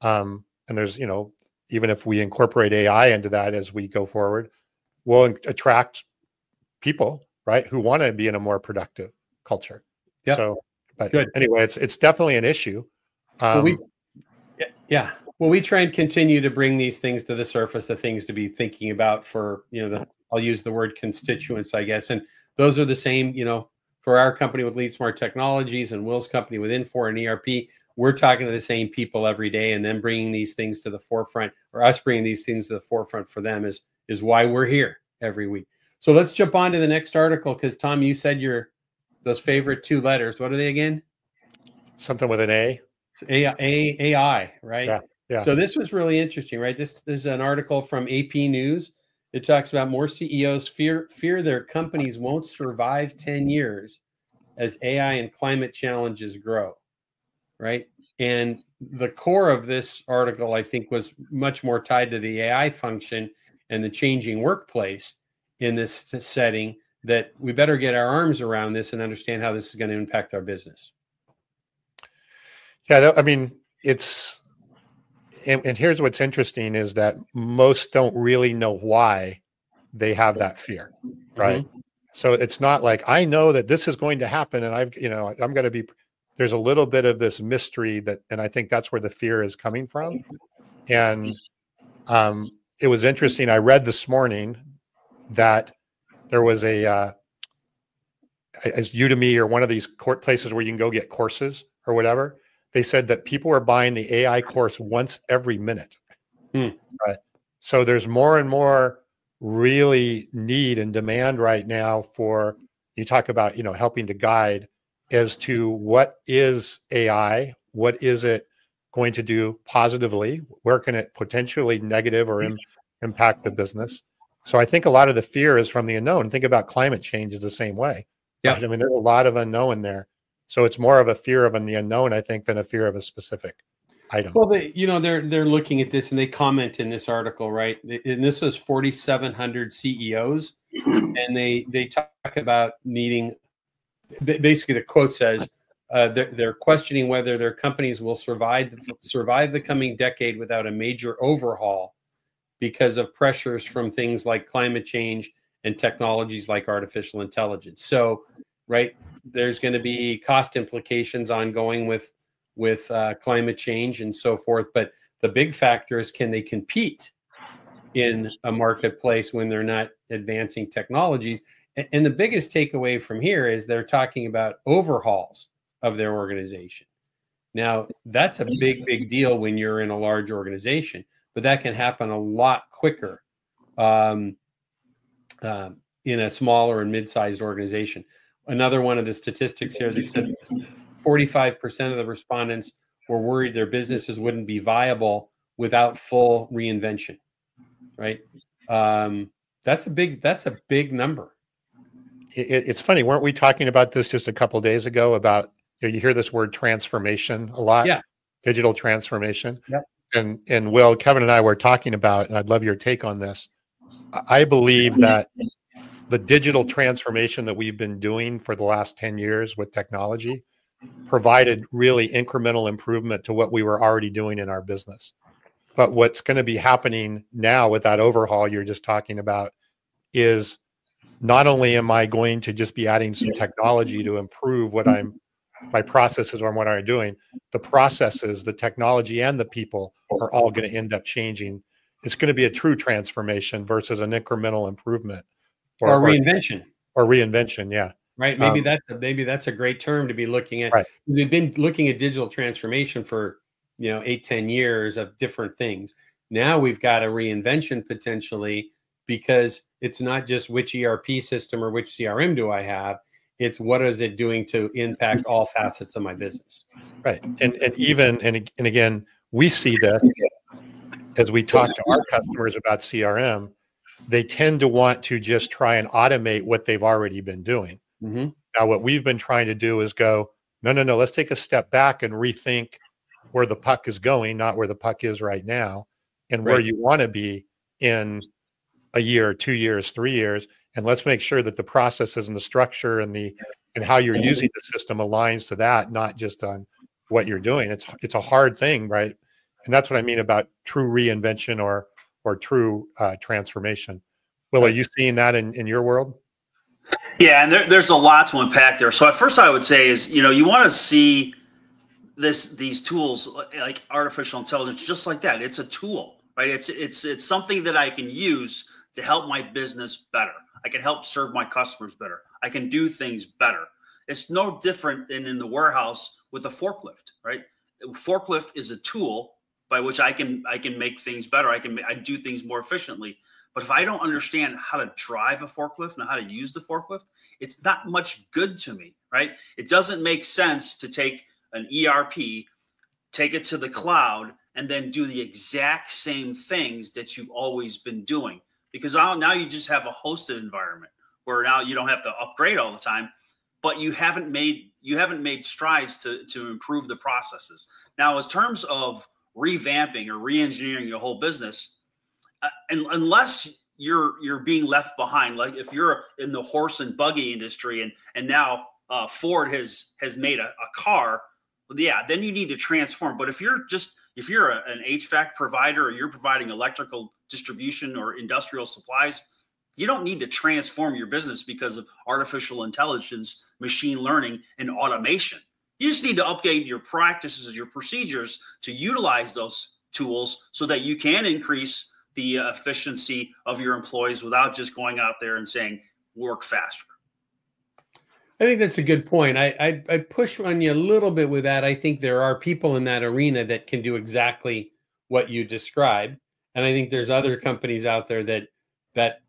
um, and there's you know even if we incorporate AI into that as we go forward, will attract people right who want to be in a more productive culture. Yep. So, but Good. anyway, it's it's definitely an issue. Um, Well, we, yeah, yeah. Well, we try and continue to bring these things to the surface, the things to be thinking about for, you know, the, I'll use the word constituents, I guess. And those are the same, you know, for our company with LeadSmart Technologies and Will's company with Infor and ERP, we're talking to the same people every day and then bringing these things to the forefront or us bringing these things to the forefront for them is, is why we're here every week. So let's jump on to the next article. Cause Tom, you said your, those favorite two letters, what are they again? something with an A. It's AI, A- AI, right? Yeah, yeah. So this was really interesting, right? This, this is an article from AP News. It talks about more CEOs fear fear their companies won't survive 10 years as AI and climate challenges grow, right? And the core of this article, I think, was much more tied to the AI function and the changing workplace in this setting that we better get our arms around this and understand how this is going to impact our business. Yeah, I mean, it's and, and here's what's interesting is that most don't really know why they have that fear, right? So it's not like I know that this is going to happen and I've, you know, I'm going to be there's a little bit of this mystery that and I think that's where the fear is coming from. And um it was interesting I read this morning that there was a uh as Udemy or one of these court places where you can go get courses or whatever they said that people are buying the AI course once every minute. Hmm. Right. So there's more and more really need and demand right now for you talk about, you know, helping to guide as to what is AI, what is it going to do positively, where can it potentially negative or im- impact the business. So I think a lot of the fear is from the unknown. Think about climate change is the same way. Yeah. right? I mean, there's a lot of unknown there. So it's more of a fear of the unknown, I think, than a fear of a specific item. Well, they, you know, they're they're looking at this and they comment in this article, right? And this was 4,700 CEOs, and they they talk about needing. Basically, the quote says uh, they're, they're questioning whether their companies will survive survive the coming decade without a major overhaul because of pressures from things like climate change and technologies like artificial intelligence. So, right, there's going to be cost implications ongoing with with uh, climate change and so forth. But the big factor is can they compete in a marketplace when they're not advancing technologies? And the biggest takeaway from here is they're talking about overhauls of their organization. Now, that's a big, big deal when you're in a large organization, but that can happen a lot quicker um, uh, in a smaller and mid sized organization. Another one of the statistics here that said 45% of the respondents were worried their businesses wouldn't be viable without full reinvention right? Um, that's a big that's a big number. It, it's funny weren't we talking about this just a couple days ago about you, know, you hear this word transformation a lot? Yeah. Digital transformation. Yep. and and will kevin and i were talking about and i'd love your take on this. I believe that the digital transformation that we've been doing for the last 10 years with technology provided really incremental improvement to what we were already doing in our business. But what's going to be happening now with that overhaul you're just talking about is not only am I going to just be adding some technology to improve what I'm my processes or what I'm doing, the processes, the technology, and the people are all going to end up changing. It's going to be a true transformation versus an incremental improvement or, or reinvention. Or, or reinvention, yeah right maybe um, that's a, maybe that's a great term to be looking at right. we've been looking at digital transformation for you know eight ten years of different things now we've got a reinvention potentially because it's not just which erp system or which crm do i have it's what is it doing to impact all facets of my business right and and even and, and again we see that as we talk to our customers about crm they tend to want to just try and automate what they've already been doing Mm-hmm. Now, what we've been trying to do is go, no, no, no, let's take a step back and rethink where the puck is going, not where the puck is right now, and right. where you want to be in a year, two years, three years. And let's make sure that the processes and the structure and the and how you're using the system aligns to that, not just on what you're doing. It's it's a hard thing, right? And that's what I mean about true reinvention or or true uh, transformation. Will, are you seeing that in, in your world? Yeah, and there, there's a lot to unpack there. So at first, I would say is you know you want to see this these tools like artificial intelligence just like that. It's a tool, right? It's it's it's something that I can use to help my business better. I can help serve my customers better. I can do things better. It's no different than in the warehouse with a forklift, right? A forklift is a tool by which I can I can make things better. I can I do things more efficiently. But if I don't understand how to drive a forklift and how to use the forklift, it's not much good to me, right? It doesn't make sense to take an ERP, take it to the cloud, and then do the exact same things that you've always been doing. Because now you just have a hosted environment where now you don't have to upgrade all the time, but you haven't made you haven't made strides to to improve the processes. Now, as terms of revamping or re-engineering your whole business, uh, unless you're you're being left behind. Like if you're in the horse and buggy industry and and now uh, ford has has made a, a car yeah then you need to transform. But if you're just if you're a, an hvac provider or you're providing electrical distribution or industrial supplies you don't need to transform your business because of artificial intelligence machine learning and automation you just need to update your practices your procedures to utilize those tools so that you can increase the uh, efficiency of your employees without just going out there and saying work faster. I think that's a good point. I, I I push on you a little bit with that. I think there are people in that arena that can do exactly what you describe, and I think there's other companies out there that that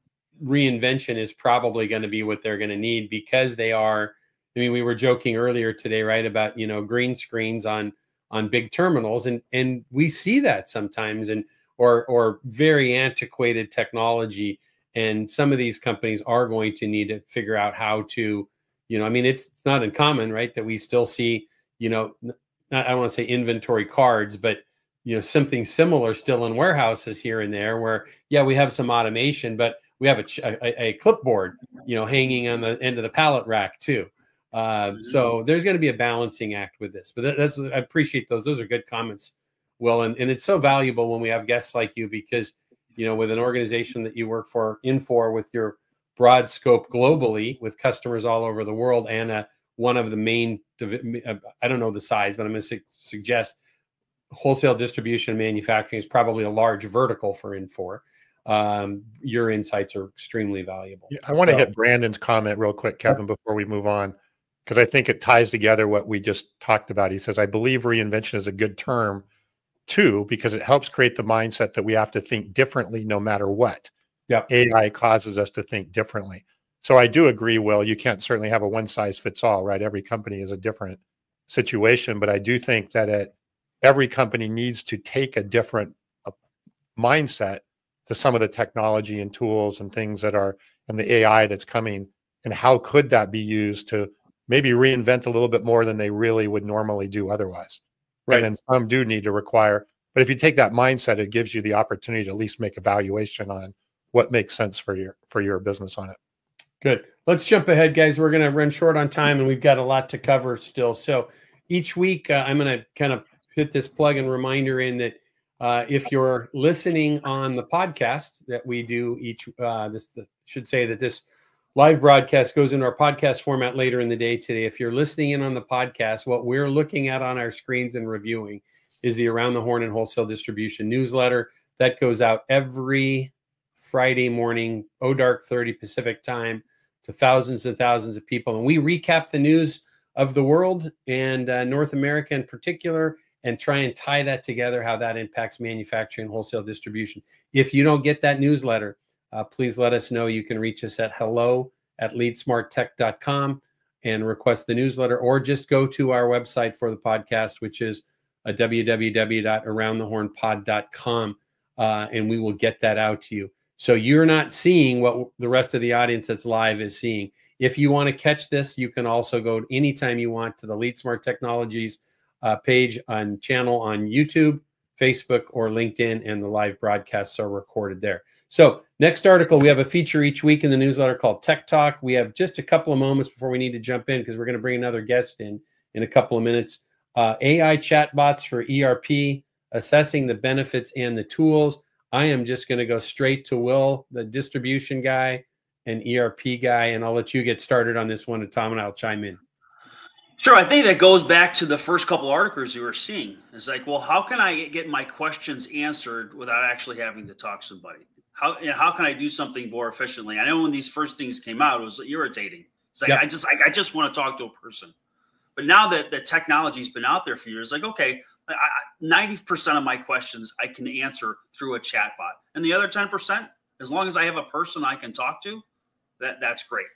reinvention is probably going to be what they're going to need because they are. I mean, we were joking earlier today, right, about you know green screens on on big terminals, and and we see that sometimes, and or or very antiquated technology and some of these companies are going to need to figure out how to you know i mean it's, it's not uncommon right that we still see you know not, i don't want to say inventory cards but you know something similar still in warehouses here and there where yeah we have some automation but we have a, a, a clipboard you know hanging on the end of the pallet rack too uh, mm-hmm. so there's going to be a balancing act with this but that, that's i appreciate those those are good comments will and, and it's so valuable when we have guests like you because you know with an organization that you work for Infor with your broad scope globally with customers all over the world and a, one of the main uh, i don't know the size but i'm going to su- suggest wholesale distribution and manufacturing is probably a large vertical for Infor. Um, your insights are extremely valuable. Yeah, I want to so, hit Brandon's comment real quick, Kevin, before we move on, because I think it ties together what we just talked about. He says, I believe reinvention is a good term too, because it helps create the mindset that we have to think differently no matter what. Yep. AI causes us to think differently. So I do agree, Will, you can't certainly have a one size fits all, right? Every company is a different situation, but I do think that it every company needs to take a different uh, mindset to some of the technology and tools and things that are and the AI that's coming and how could that be used to maybe reinvent a little bit more than they really would normally do otherwise. Right. And then some do need to require, but if you take that mindset, it gives you the opportunity to at least make evaluation on what makes sense for your for your business on it. Good. Let's jump ahead, guys. We're going to run short on time, and we've got a lot to cover still. So each week, uh, I'm going to kind of put this plug and reminder in that uh, if you're listening on the podcast that we do each, uh, this the, should say that this live broadcast goes into our podcast format later in the day today. If you're listening in on the podcast, what we're looking at on our screens and reviewing is the Around the Horn and Wholesale Distribution newsletter that goes out every Friday morning, oh dark 30 Pacific time to thousands and thousands of people. And we recap the news of the world and uh, North America in particular and try and tie that together, how that impacts manufacturing wholesale distribution. If you don't get that newsletter, uh, please let us know. You can reach us at hello at leadsmarttech.com and request the newsletter, or just go to our website for the podcast, which is uh, www.aroundthehornpod.com, uh, and we will get that out to you. So you're not seeing what the rest of the audience that's live is seeing. If you want to catch this, you can also go anytime you want to the LeadSmart Technologies uh, page on channel on YouTube, Facebook, or LinkedIn, and the live broadcasts are recorded there. So, next article, we have a feature each week in the newsletter called Tech Talk. We have just a couple of moments before we need to jump in because we're going to bring another guest in in a couple of minutes. Uh, AI chatbots for ERP, assessing the benefits and the tools. I am just going to go straight to Will, the distribution guy and ERP guy, and I'll let you get started on this one, and Tom and I'll chime in. Sure, I think that goes back to the first couple articles you were seeing. It's like, well, how can I get my questions answered without actually having to talk to somebody? How you know, how can I do something more efficiently? I know when these first things came out, it was irritating. It's like yep. I just I, I just want to talk to a person. But now that the technology's been out there for years, like okay, ninety percent of my questions I can answer through a chatbot, and the other ten percent, as long as I have a person I can talk to, that that's great.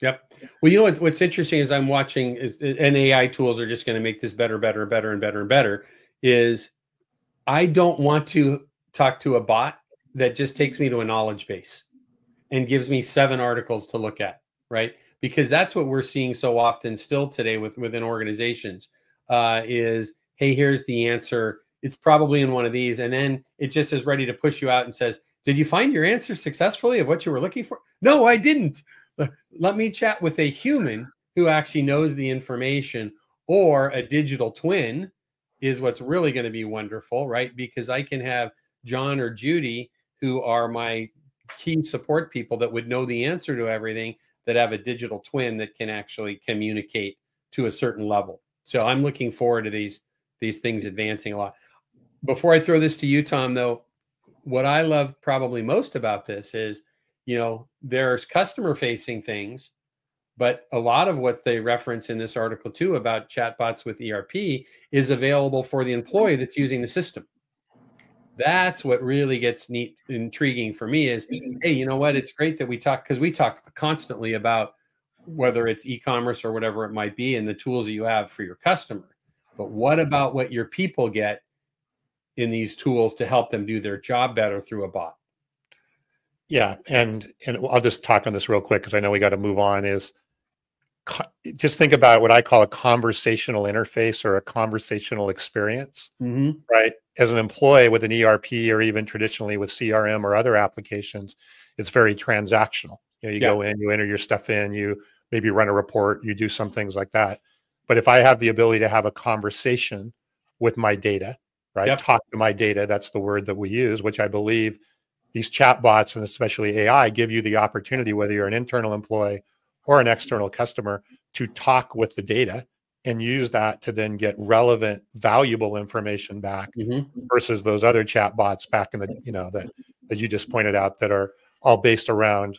Yep. Well, you know what, what's interesting is I'm watching is and AI tools are just going to make this better, better, better, and better and better. Is I don't want to talk to a bot that just takes me to a knowledge base and gives me seven articles to look at, right? Because that's what we're seeing so often still today with within organizations. Uh, is hey, here's the answer. It's probably in one of these, and then it just is ready to push you out and says, "Did you find your answer successfully of what you were looking for?" No, I didn't let me chat with a human who actually knows the information or a digital twin is what's really going to be wonderful, right? Because I can have John or Judy, who are my key support people that would know the answer to everything, that have a digital twin that can actually communicate to a certain level. So I'm looking forward to these these things advancing a lot. Before I throw this to you, Tom, though, what I love probably most about this is you know, there's customer facing things, but a lot of what they reference in this article too about chatbots with ERP is available for the employee that's using the system. That's what really gets neat, intriguing for me is, hey, you know what? It's great that we talk because we talk constantly about whether it's e-commerce or whatever it might be and the tools that you have for your customer. But what about what your people get in these tools to help them do their job better through a bot? Yeah, and and I'll just talk on this real quick because I know we got to move on. Is just think about what I call a conversational interface or a conversational experience, mm-hmm. right? As an employee with an ERP or even traditionally with CRM or other applications, it's very transactional. You know, you Yeah. go in, you enter your stuff in, you maybe run a report, you do some things like that. But if I have the ability to have a conversation with my data, right? Yep. Talk to my data, that's the word that we use, which I believe these chatbots and especially AI give you the opportunity, whether you're an internal employee or an external customer, to talk with the data and use that to then get relevant, valuable information back Mhm. versus those other chat bots back in the, you know, that that you just pointed out that are all based around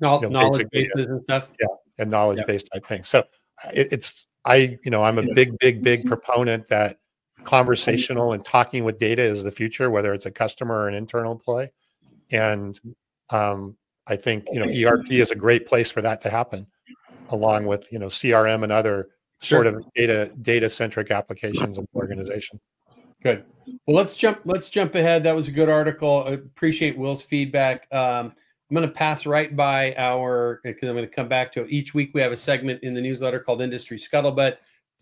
Knowl- You know, knowledge bases and stuff. Yeah. and knowledge based type things. So it, it's I, you know, I'm a big, big, big proponent that conversational and talking with data is the future, whether it's a customer or an internal employee. And um, I think you know ERP is a great place for that to happen, along with you know CRM and other sort of data data centric applications the organization. Good. Well, let's jump. Let's jump ahead. That was a good article. I appreciate Will's feedback. Um, I'm going to pass right by our because I'm going to come back to it. Each week we have a segment in the newsletter called Industry Scuttlebutt.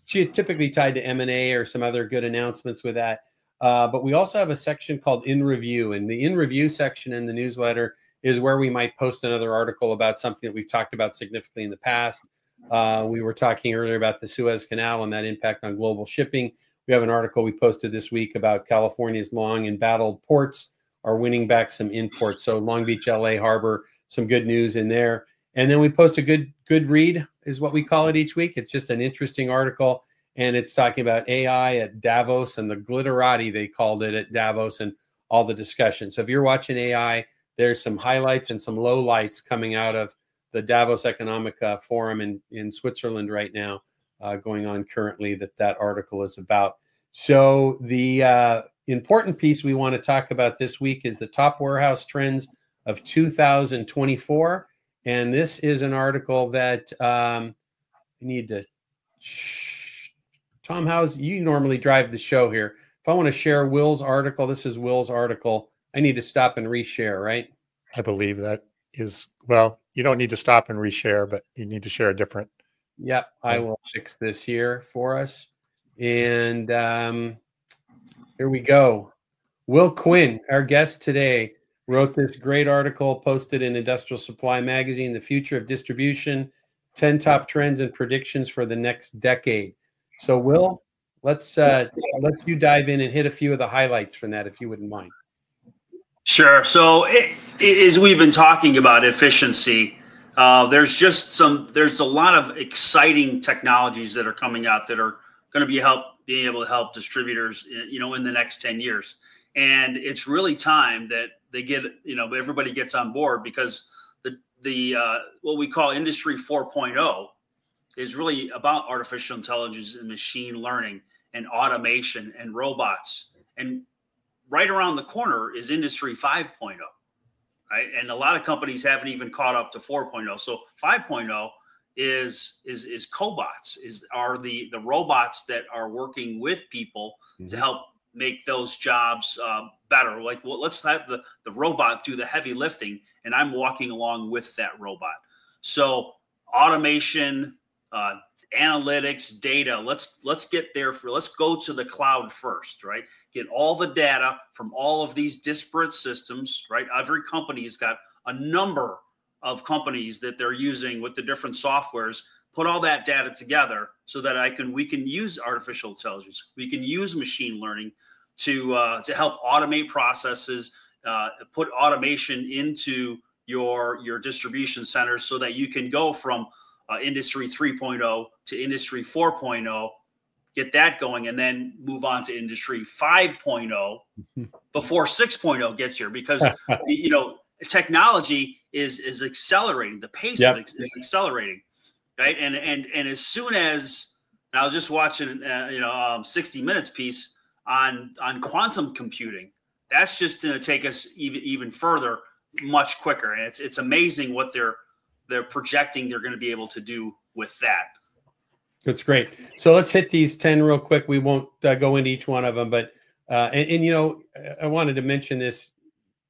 She's typically tied to M and A or some other good announcements with that. Uh, but we also have a section called In Review, and the In Review section in the newsletter is where we might post another article about something that we've talked about significantly in the past. Uh, we were talking earlier about the Suez Canal and that impact on global shipping. We have an article we posted this week about California's long and battled ports are winning back some imports. So Long Beach, LA Harbor, some good news in there. And then we post a good good read is what we call it each week. It's just an interesting article and it's talking about AI at Davos and the glitterati they called it at Davos and all the discussion. So if you're watching AI, there's some highlights and some low lights coming out of the Davos Economic uh, Forum in in Switzerland right now, uh, going on currently. That that article is about. So the uh, important piece we want to talk about this week is the top warehouse trends of 2024, and this is an article that um, I need to. Tom, how's you normally drive the show here? If I want to share Will's article, this is Will's article. I need to stop and reshare, right? I believe that is well. You don't need to stop and reshare, but you need to share a different. Yep, I will fix this here for us. And um, here we go. Will Quinn, our guest today, wrote this great article posted in Industrial Supply Magazine, The Future of Distribution 10 Top Trends and Predictions for the Next Decade. So, Will, let's uh, let you dive in and hit a few of the highlights from that, if you wouldn't mind. Sure. So, it, it, as we've been talking about efficiency, uh, there's just some, there's a lot of exciting technologies that are coming out that are going to be help being able to help distributors, you know, in the next 10 years. And it's really time that they get, you know, everybody gets on board because the, the, uh, what we call industry 4.0 is really about artificial intelligence and machine learning and automation and robots. And right around the corner is industry 5.0 right? And a lot of companies haven't even caught up to 4.0 so 5.0 is is is cobots is are the the robots that are working with people mm-hmm. to help make those jobs uh, better. Like well let's have the the robot do the heavy lifting and i'm walking along with that robot. So automation uh, analytics data. Let's let's get there for let's go to the cloud first right? Get all the data from all of these disparate systems right? Every company's got a number of companies that they're using with the different softwares. Put all that data together so that i can we can use artificial intelligence. We can use machine learning to uh, to help automate processes uh, put automation into your your distribution centers so that you can go from uh, industry 3.0 to industry 4.0 get that going and then move on to industry 5.0 before 6.0 gets here because you know technology is is accelerating. The pace yep. is, is, accelerating right? And and and as soon as i was just watching uh, you know um, 60 minutes piece on on quantum computing that's just going to take us even even further much quicker. And it's it's amazing what they're they're projecting they're going to be able to do with that. That's great. So let's hit these 10 real quick. We won't uh, go into each one of them, but, uh, and, and, you know, I wanted to mention this.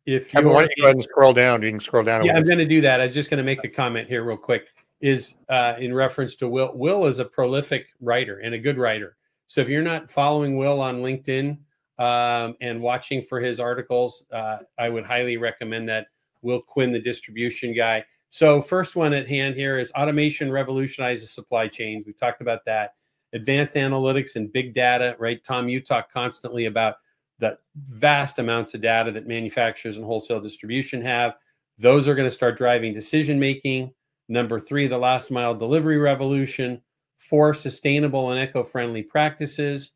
If you want to go ahead and scroll down, you can scroll down. Yeah, I'm going to do that. I was just going to make a comment here real quick is uh, in reference to Will. Will is a prolific writer and a good writer. So if you're not following Will on LinkedIn, um, and watching for his articles, uh, I would highly recommend that. Will Quinn, the distribution guy. So, first one at hand here is automation revolutionizes supply chains. We talked about that. Advanced analytics and big data, right? Tom, you talk constantly about the vast amounts of data that manufacturers and wholesale distribution have. Those are going to start driving decision making. Number three, the last mile delivery revolution. Four, sustainable and eco friendly practices.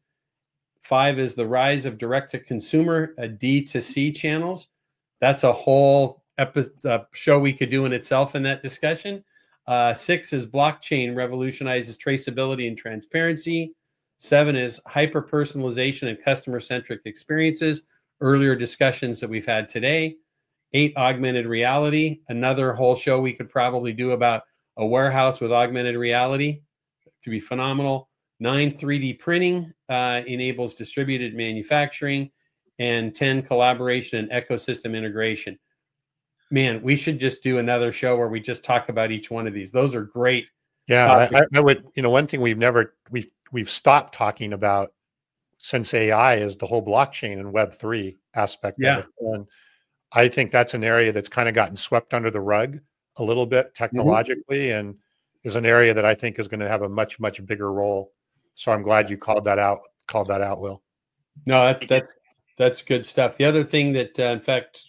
Five is the rise of direct to consumer, a uh, D to C channels. That's a whole epi- uh, show we could do in itself in that discussion. Uh, six is blockchain revolutionizes traceability and transparency. Seven is hyper personalization and customer centric experiences. Earlier discussions that we've had today. Eight, augmented reality. Another whole show we could probably do about a warehouse with augmented reality to be phenomenal. Nine, 3D printing uh, enables distributed manufacturing. And 10, collaboration and ecosystem integration. Man, we should just do another show where we just talk about each one of these. Those are great. Yeah, I, I would. You know, one thing we've never we've we've stopped talking about since AI is the whole blockchain and Web three aspect yeah. of it. And I think that's an area that's kind of gotten swept under the rug a little bit Mm-hmm. technologically mm-hmm. and is an area that I think is going to have a much, much bigger role. So I'm glad you called that out, called that out, Will. No, that, that's, that's good stuff. The other thing that, uh, in fact,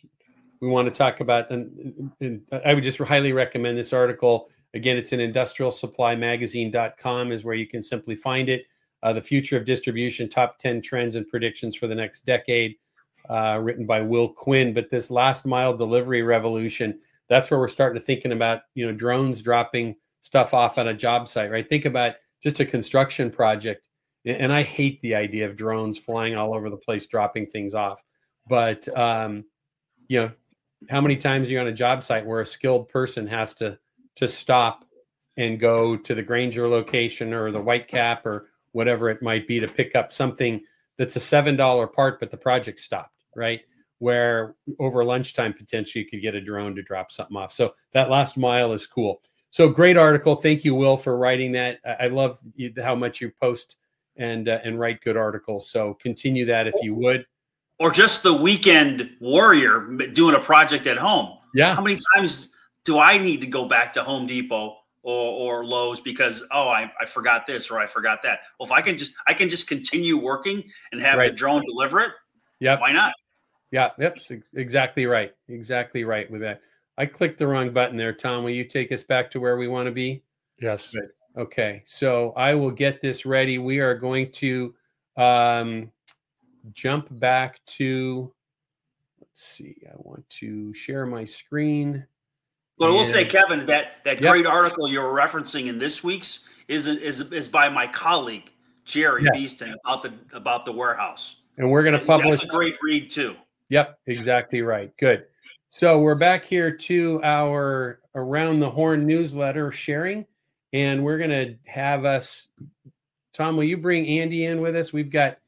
we want to talk about, and, and I would just highly recommend this article. Again, it's in industrialsupply.magazine.com is where you can simply find it. Uh, the future of distribution, top 10 trends and predictions for the next decade, uh, written by Will Quinn. But this last mile delivery revolution, that's where we're starting to thinking about, you know, drones dropping stuff off on a job site, right? Think about just a construction project. And I hate the idea of drones flying all over the place, dropping things off. But, um, you know, how many times are you on a job site where a skilled person has to to stop and go to the Grainger location or the Whitecap or whatever it might be to pick up something that's a seven dollar part, but the project stopped, right? Where over lunchtime potentially you could get a drone to drop something off. So that last mile is cool. So great article. Thank you, Will, for writing that. I love how much you post and uh, and write good articles. So continue that if you would. Or just the weekend warrior doing a project at home. Yeah. How many times do I need to go back to Home Depot or, or Lowe's because oh I, I forgot this or I forgot that? Well, if I can just I can just continue working and have Right. the drone deliver it. Yeah. Why not? Yeah. Yep. Exactly right. Exactly right with that. I clicked the wrong button there, Tom. Will you take us back to where we want to be? Yes. Okay, so I will get this ready. We are going to um, jump back to. Let's see. I want to share my screen. Well, we'll say, Kevin, that that Yep. great article you're referencing in this week's is is is by my colleague Jerry Yeah. Beeston about the about the warehouse. and we're going to publish. That's a great read too. Yep, exactly right. Good. So we're back here to our Around the Horn newsletter sharing, and we're going to have us. Tom, will you bring Andy in with us? We've got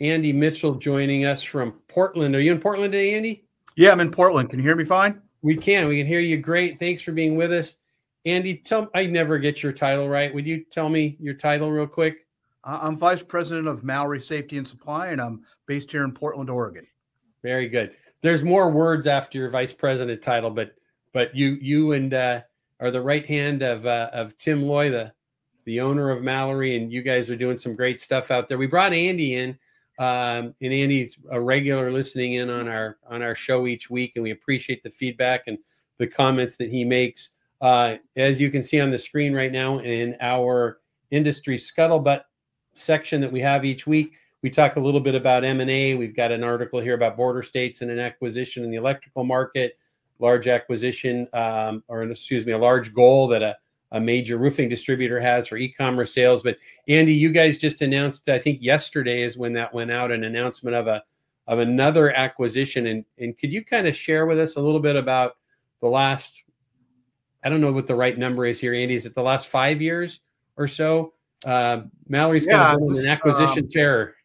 Andy Mitchell joining us from Portland. Are you in Portland today, Andy? Yeah, I'm in Portland. Can you hear me fine? We can. We can hear you great. Thanks for being with us. Andy, tell I never get your title right. Would you tell me your title real quick? I'm vice president of Mallory Safety and Supply, and I'm based here in Portland, Oregon. Very good. There's more words after your vice president title, but but you you and uh, are the right hand of uh, of Tim Loy, the the owner of Mallory, and you guys are doing some great stuff out there. We brought Andy in, um, and Andy's a regular listening in on our on our show each week, and we appreciate the feedback and the comments that he makes. Uh, as you can see on the screen right now in our industry scuttlebutt section that we have each week, we talk a little bit about M&A. We've got an article here about border states and an acquisition in the electrical market, large acquisition, um, or excuse me, a large goal that a, a major roofing distributor has for e-commerce sales. But Andy, you guys just announced, I think yesterday is when that went out, an announcement of a of another acquisition. And, and could you kind of share with us a little bit about the last, I don't know what the right number is here, Andy. Is it the last five years or so? Uh, Mallory's Yeah, kind of this, an acquisition um, terror.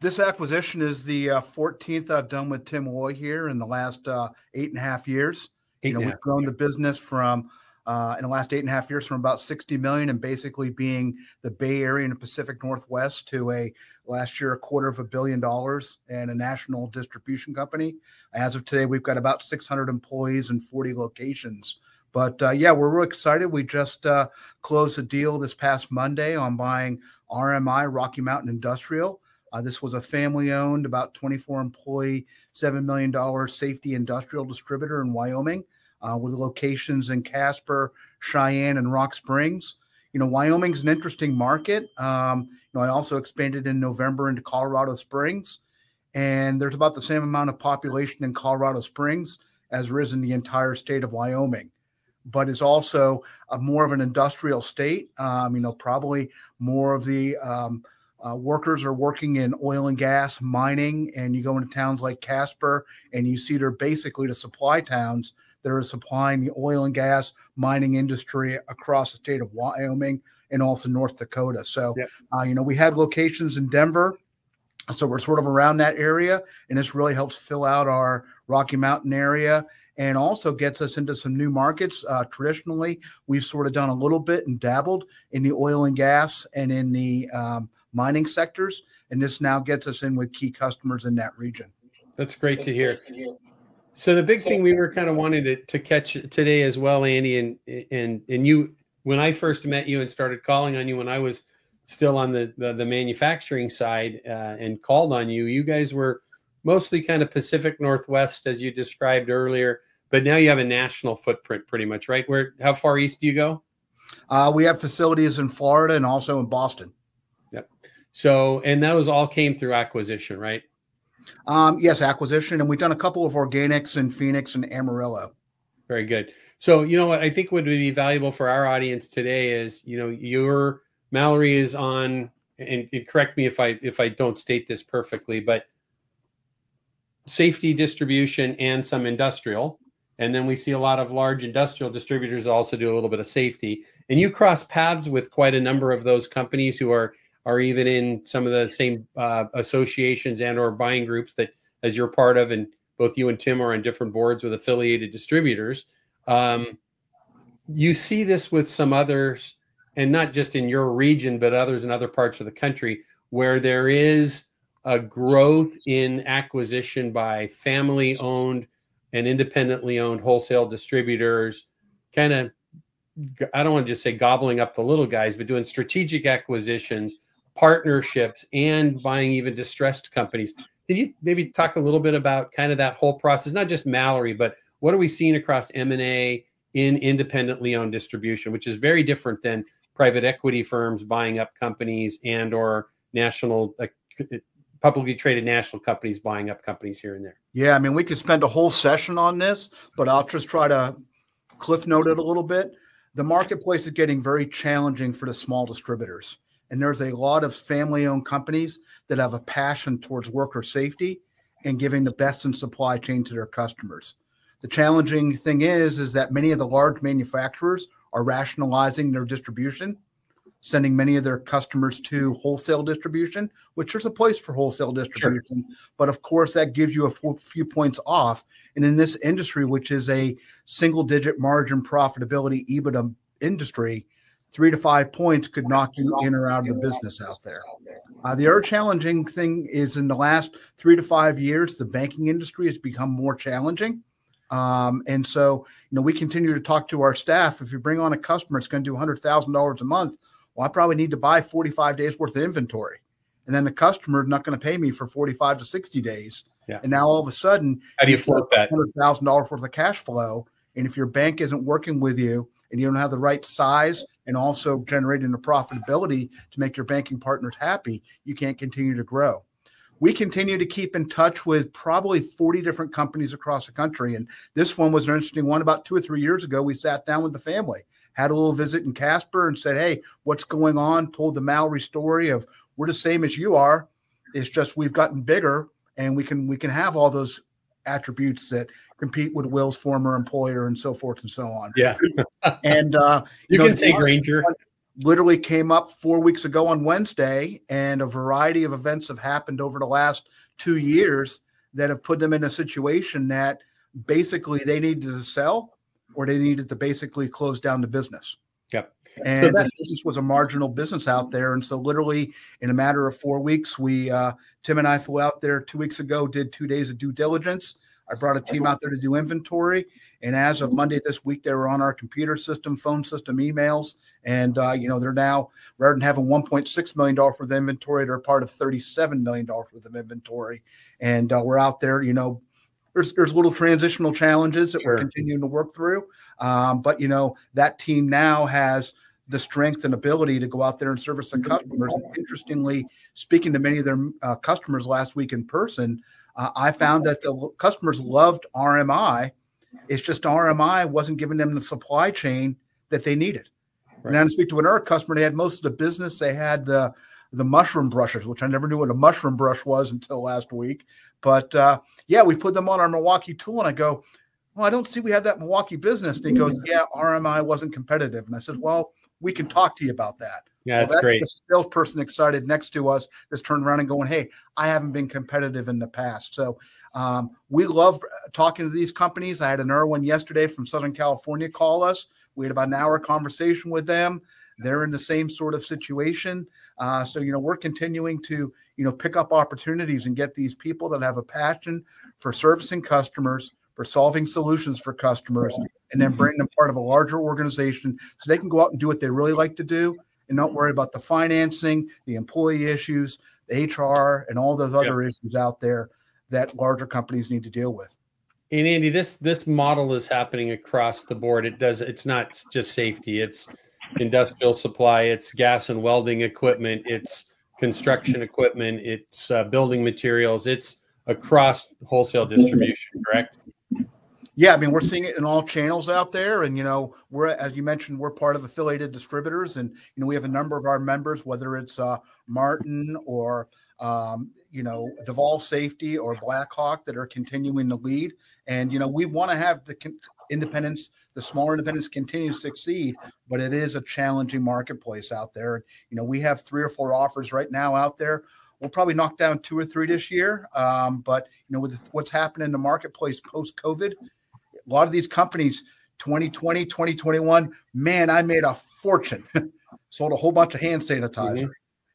This acquisition is the uh, 14th I've done with Tim Loy here in the last uh, eight and a half years. Eight you know, we've grown the business from uh, in the last eight and a half years from about 60 million and basically being the Bay Area and Pacific Northwest to a last year a quarter of a billion dollars and a national distribution company. As of today, we've got about 600 employees in 40 locations. But uh, yeah, we're really excited. We just uh, closed a deal this past Monday on buying RMI Rocky Mountain Industrial. Uh, this was a family owned, about 24 employee, $7 million safety industrial distributor in Wyoming uh, with locations in Casper, Cheyenne, and Rock Springs. You know, Wyoming's an interesting market. Um, you know, I also expanded in November into Colorado Springs, and there's about the same amount of population in Colorado Springs as there is in the entire state of Wyoming. But it's also a, more of an industrial state. Um, you know, probably more of the um, uh, workers are working in oil and gas, mining, and you go into towns like Casper, and you see they're basically the supply towns that are supplying the oil and gas mining industry across the state of Wyoming and also North Dakota. So, yep. uh, you know, we had locations in Denver. So we're sort of around that area, and this really helps fill out our Rocky Mountain area and also gets us into some new markets. Uh, traditionally, we've sort of done a little bit and dabbled in the oil and gas and in the um, mining sectors, and this now gets us in with key customers in that region. That's great to hear. So the big thing we were kind of wanting to, to catch today as well, Andy, and and and you when I first met you and started calling on you when I was still on the the, the manufacturing side uh, and called on you, you guys were mostly kind of Pacific Northwest as you described earlier, but now you have a national footprint pretty much, right? Where how far east do you go? Uh, we have facilities in Florida and also in Boston. Yep. So and those all came through acquisition, right? Um, yes, acquisition, and we've done a couple of organics in Phoenix and Amarillo. Very good. So, you know what I think would be valuable for our audience today is, you know, your Mallory is on, and, and correct me if I if I don't state this perfectly, but safety distribution and some industrial, and then we see a lot of large industrial distributors also do a little bit of safety. And you cross paths with quite a number of those companies who are are even in some of the same uh, associations and or buying groups that as you're part of and both you and tim are on different boards with affiliated distributors um, you see this with some others and not just in your region but others in other parts of the country where there is a growth in acquisition by family owned and independently owned wholesale distributors kind of I don't want to just say gobbling up the little guys, but doing strategic acquisitions partnerships and buying even distressed companies. Can you maybe talk a little bit about kind of that whole process, not just Mallory, but what are we seeing across M&A in independently owned distribution, which is very different than private equity firms buying up companies and or national uh, publicly traded national companies buying up companies here and there. Yeah, I mean, we could spend a whole session on this, but I'll just try to cliff note it a little bit. The marketplace is getting very challenging for the small distributors. And there's a lot of family owned companies that have a passion towards worker safety and giving the best in supply chain to their customers. The challenging thing is, is that many of the large manufacturers are rationalizing their distribution, sending many of their customers to wholesale distribution, which there's a place for wholesale distribution. Sure. But of course, that gives you a few points off. And in this industry, which is a single digit margin profitability EBITDA industry, three to five points could knock you in or out of the business out there. Uh, the other challenging thing is in the last three to five years, the banking industry has become more challenging. Um, and so, you know, we continue to talk to our staff. If you bring on a customer, it's going to do $100,000 a month. Well, I probably need to buy 45 days worth of inventory. And then the customer is not going to pay me for 45 to 60 days. Yeah. And now all of a sudden, how do you float that $100,000 worth of cash flow? And if your bank isn't working with you and you don't have the right size and also generating the profitability to make your banking partners happy, you can't continue to grow. We continue to keep in touch with probably 40 different companies across the country. And this one was an interesting one. About two or three years ago, we sat down with the family, had a little visit in Casper, and said, Hey, what's going on? Told the Mallory story of we're the same as you are. It's just we've gotten bigger and we can we can have all those attributes that compete with Will's former employer and so forth and so on. Yeah. and uh, you, you know, can say Grainger literally came up four weeks ago on Wednesday, and a variety of events have happened over the last two years that have put them in a situation that basically they needed to sell or they needed to basically close down the business. Yep. And So the business was a marginal business out there. And so literally in a matter of four weeks, we uh, Tim and I flew out there two weeks ago, did two days of due diligence. I brought a team out there to do inventory. And as of Monday this week, they were on our computer system, phone system, emails. And, uh, you know, they're now, rather than having $1.6 million worth of inventory, they're part of $37 million worth of inventory. And uh, we're out there, you know, there's, there's little transitional challenges that Sure. we're continuing to work through. Um, but, you know, that team now has the strength and ability to go out there and service the customers. And interestingly, speaking to many of their uh, customers last week in person, uh, I found that the customers loved RMI. It's just RMI wasn't giving them the supply chain that they needed. And then I speak to another customer. They had most of the business. They had the the mushroom brushes, which I never knew what a mushroom brush was until last week. But uh, yeah, we put them on our Milwaukee tool, and I go, "Well, I don't see we have that Milwaukee business." And he goes, "Yeah, RMI wasn't competitive." And I said, "Well, we can talk to you about that." Yeah, Well, that's that- great. The salesperson excited next to us just turned around and going, "Hey, I haven't been competitive in the past." So um, we love uh, talking to these companies. I had an Irwin yesterday from Southern California call us. We had about an hour conversation with them. They're in the same sort of situation. Uh, so you know, we're continuing to you know pick up opportunities and get these people that have a passion for servicing customers, for solving solutions for customers, and then bring them part of a larger organization so they can go out and do what they really like to do and not worry about the financing, the employee issues, the HR, and all those other issues out there that larger companies need to deal with. And Andy, this this model is happening across the board. It does. It's not just safety. It's industrial supply. It's gas and welding equipment. It's construction equipment. It's uh, building materials. It's across wholesale distribution. Correct. Yeah, I mean, we're seeing it in all channels out there. And, you know, we're, as you mentioned, we're part of affiliated distributors. And, you know, we have a number of our members, whether it's uh, Martin or, um, you know, Deval Safety or Blackhawk that are continuing to lead. And, you know, we want to have the independents, the smaller independents continue to succeed, but it is a challenging marketplace out there. And, you know, we have three or four offers right now out there. We'll probably knock down two or three this year. Um, but, you know, with what's happened in the marketplace post COVID, a lot of these companies 2020 2021 man i made a fortune. Sold a whole bunch of hand sanitizer. Mhm.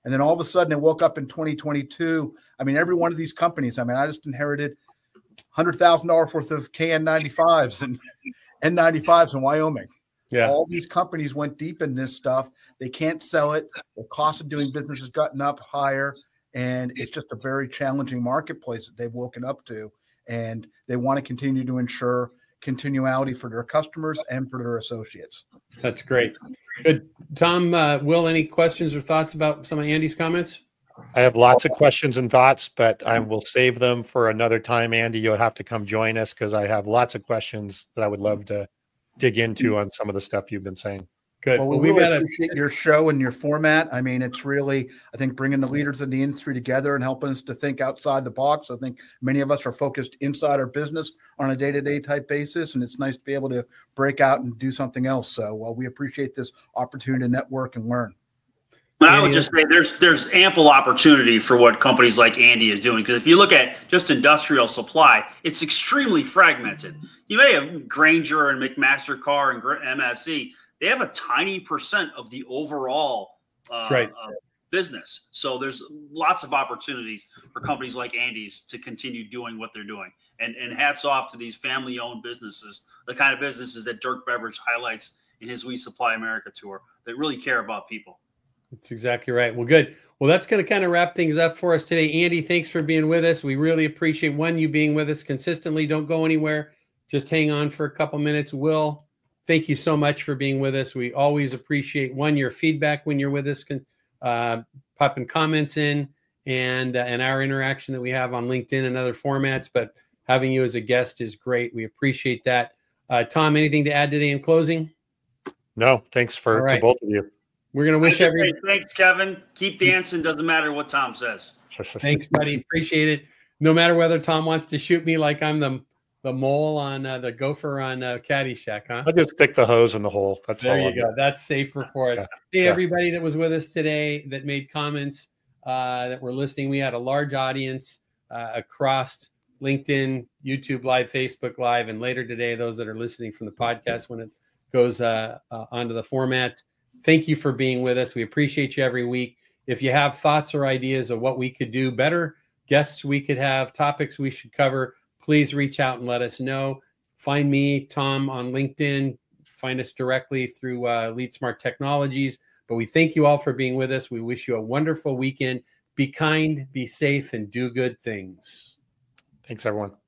and then all of a sudden it woke up in 2022 i mean every one of these companies i mean i just inherited $100000 worth of kn95s and n95s in wyoming. Yeah. all these companies went deep in this stuff. They can't sell it. The cost of doing business has gotten up higher and it's just a very challenging marketplace that they've woken up to and they want to continue to ensure continuality for their customers and for their associates That's great. Good. Tom, uh, Will, any questions or thoughts about some of Andy's comments? I have lots of questions and thoughts, but I will save them for another time. Andy, you'll have to come join us because I have lots of questions that I would love to dig into on some of the stuff you've been saying. Good. well, Well, we we've really got a appreciate your show and your format i mean it's really i think bringing the leaders in the industry together and helping us to think outside the box i think many of us are focused inside our business on a day-to-day type basis and it's nice to be able to break out and do something else so well, we appreciate this opportunity to network and learn I would just say there's there's ample opportunity for what companies like Andy is doing because if you look at just industrial supply, it's extremely fragmented. You may have Grainger and McMaster-Carr and MSC. They have a tiny percent of the overall uh, right. uh, business. So there's lots of opportunities for companies like Andy's to continue doing what they're doing. And and hats off to these family-owned businesses, the kind of businesses that Dirk Beveridge highlights in his We Supply America tour that really care about people. That's exactly right. Well, good. Well, that's going to kind of wrap things up for us today. Andy, thanks for being with us. We really appreciate one you being with us consistently. Don't go anywhere. Just hang on for a couple minutes. Will, thank you so much for being with us. We always appreciate one your feedback when you're with us, can, uh, popping comments in, and uh, and our interaction that we have on LinkedIn and other formats. But having you as a guest is great. We appreciate that. Uh, Tom, anything to add today in closing? No, thanks for All to both of you. We're going to wish I just every say Thanks, Kevin. Keep dancing. Doesn't matter what Tom says. Thanks, buddy. Appreciate it. No matter whether Tom wants to shoot me like I'm the the mole on uh, the gopher on uh, Caddyshack, huh? I'll just stick the hose in the hole. That's There all. you do. go. That's safer for us. Yeah, Hey, yeah. everybody that was with us today that made comments uh, that were listening. We had a large audience uh, across LinkedIn, YouTube Live, Facebook Live, and later today, those that are listening from the podcast when it goes uh, uh, onto the format. Thank you for being with us. We appreciate you every week. If you have thoughts or ideas of what we could do better, guests we could have, topics we should cover, please reach out and let us know. Find me, Tom, on LinkedIn. Find us directly through uh, LeadSmart Technologies. But we thank you all for being with us. We wish you a wonderful weekend. Be kind, be safe, and do good things. Thanks, everyone.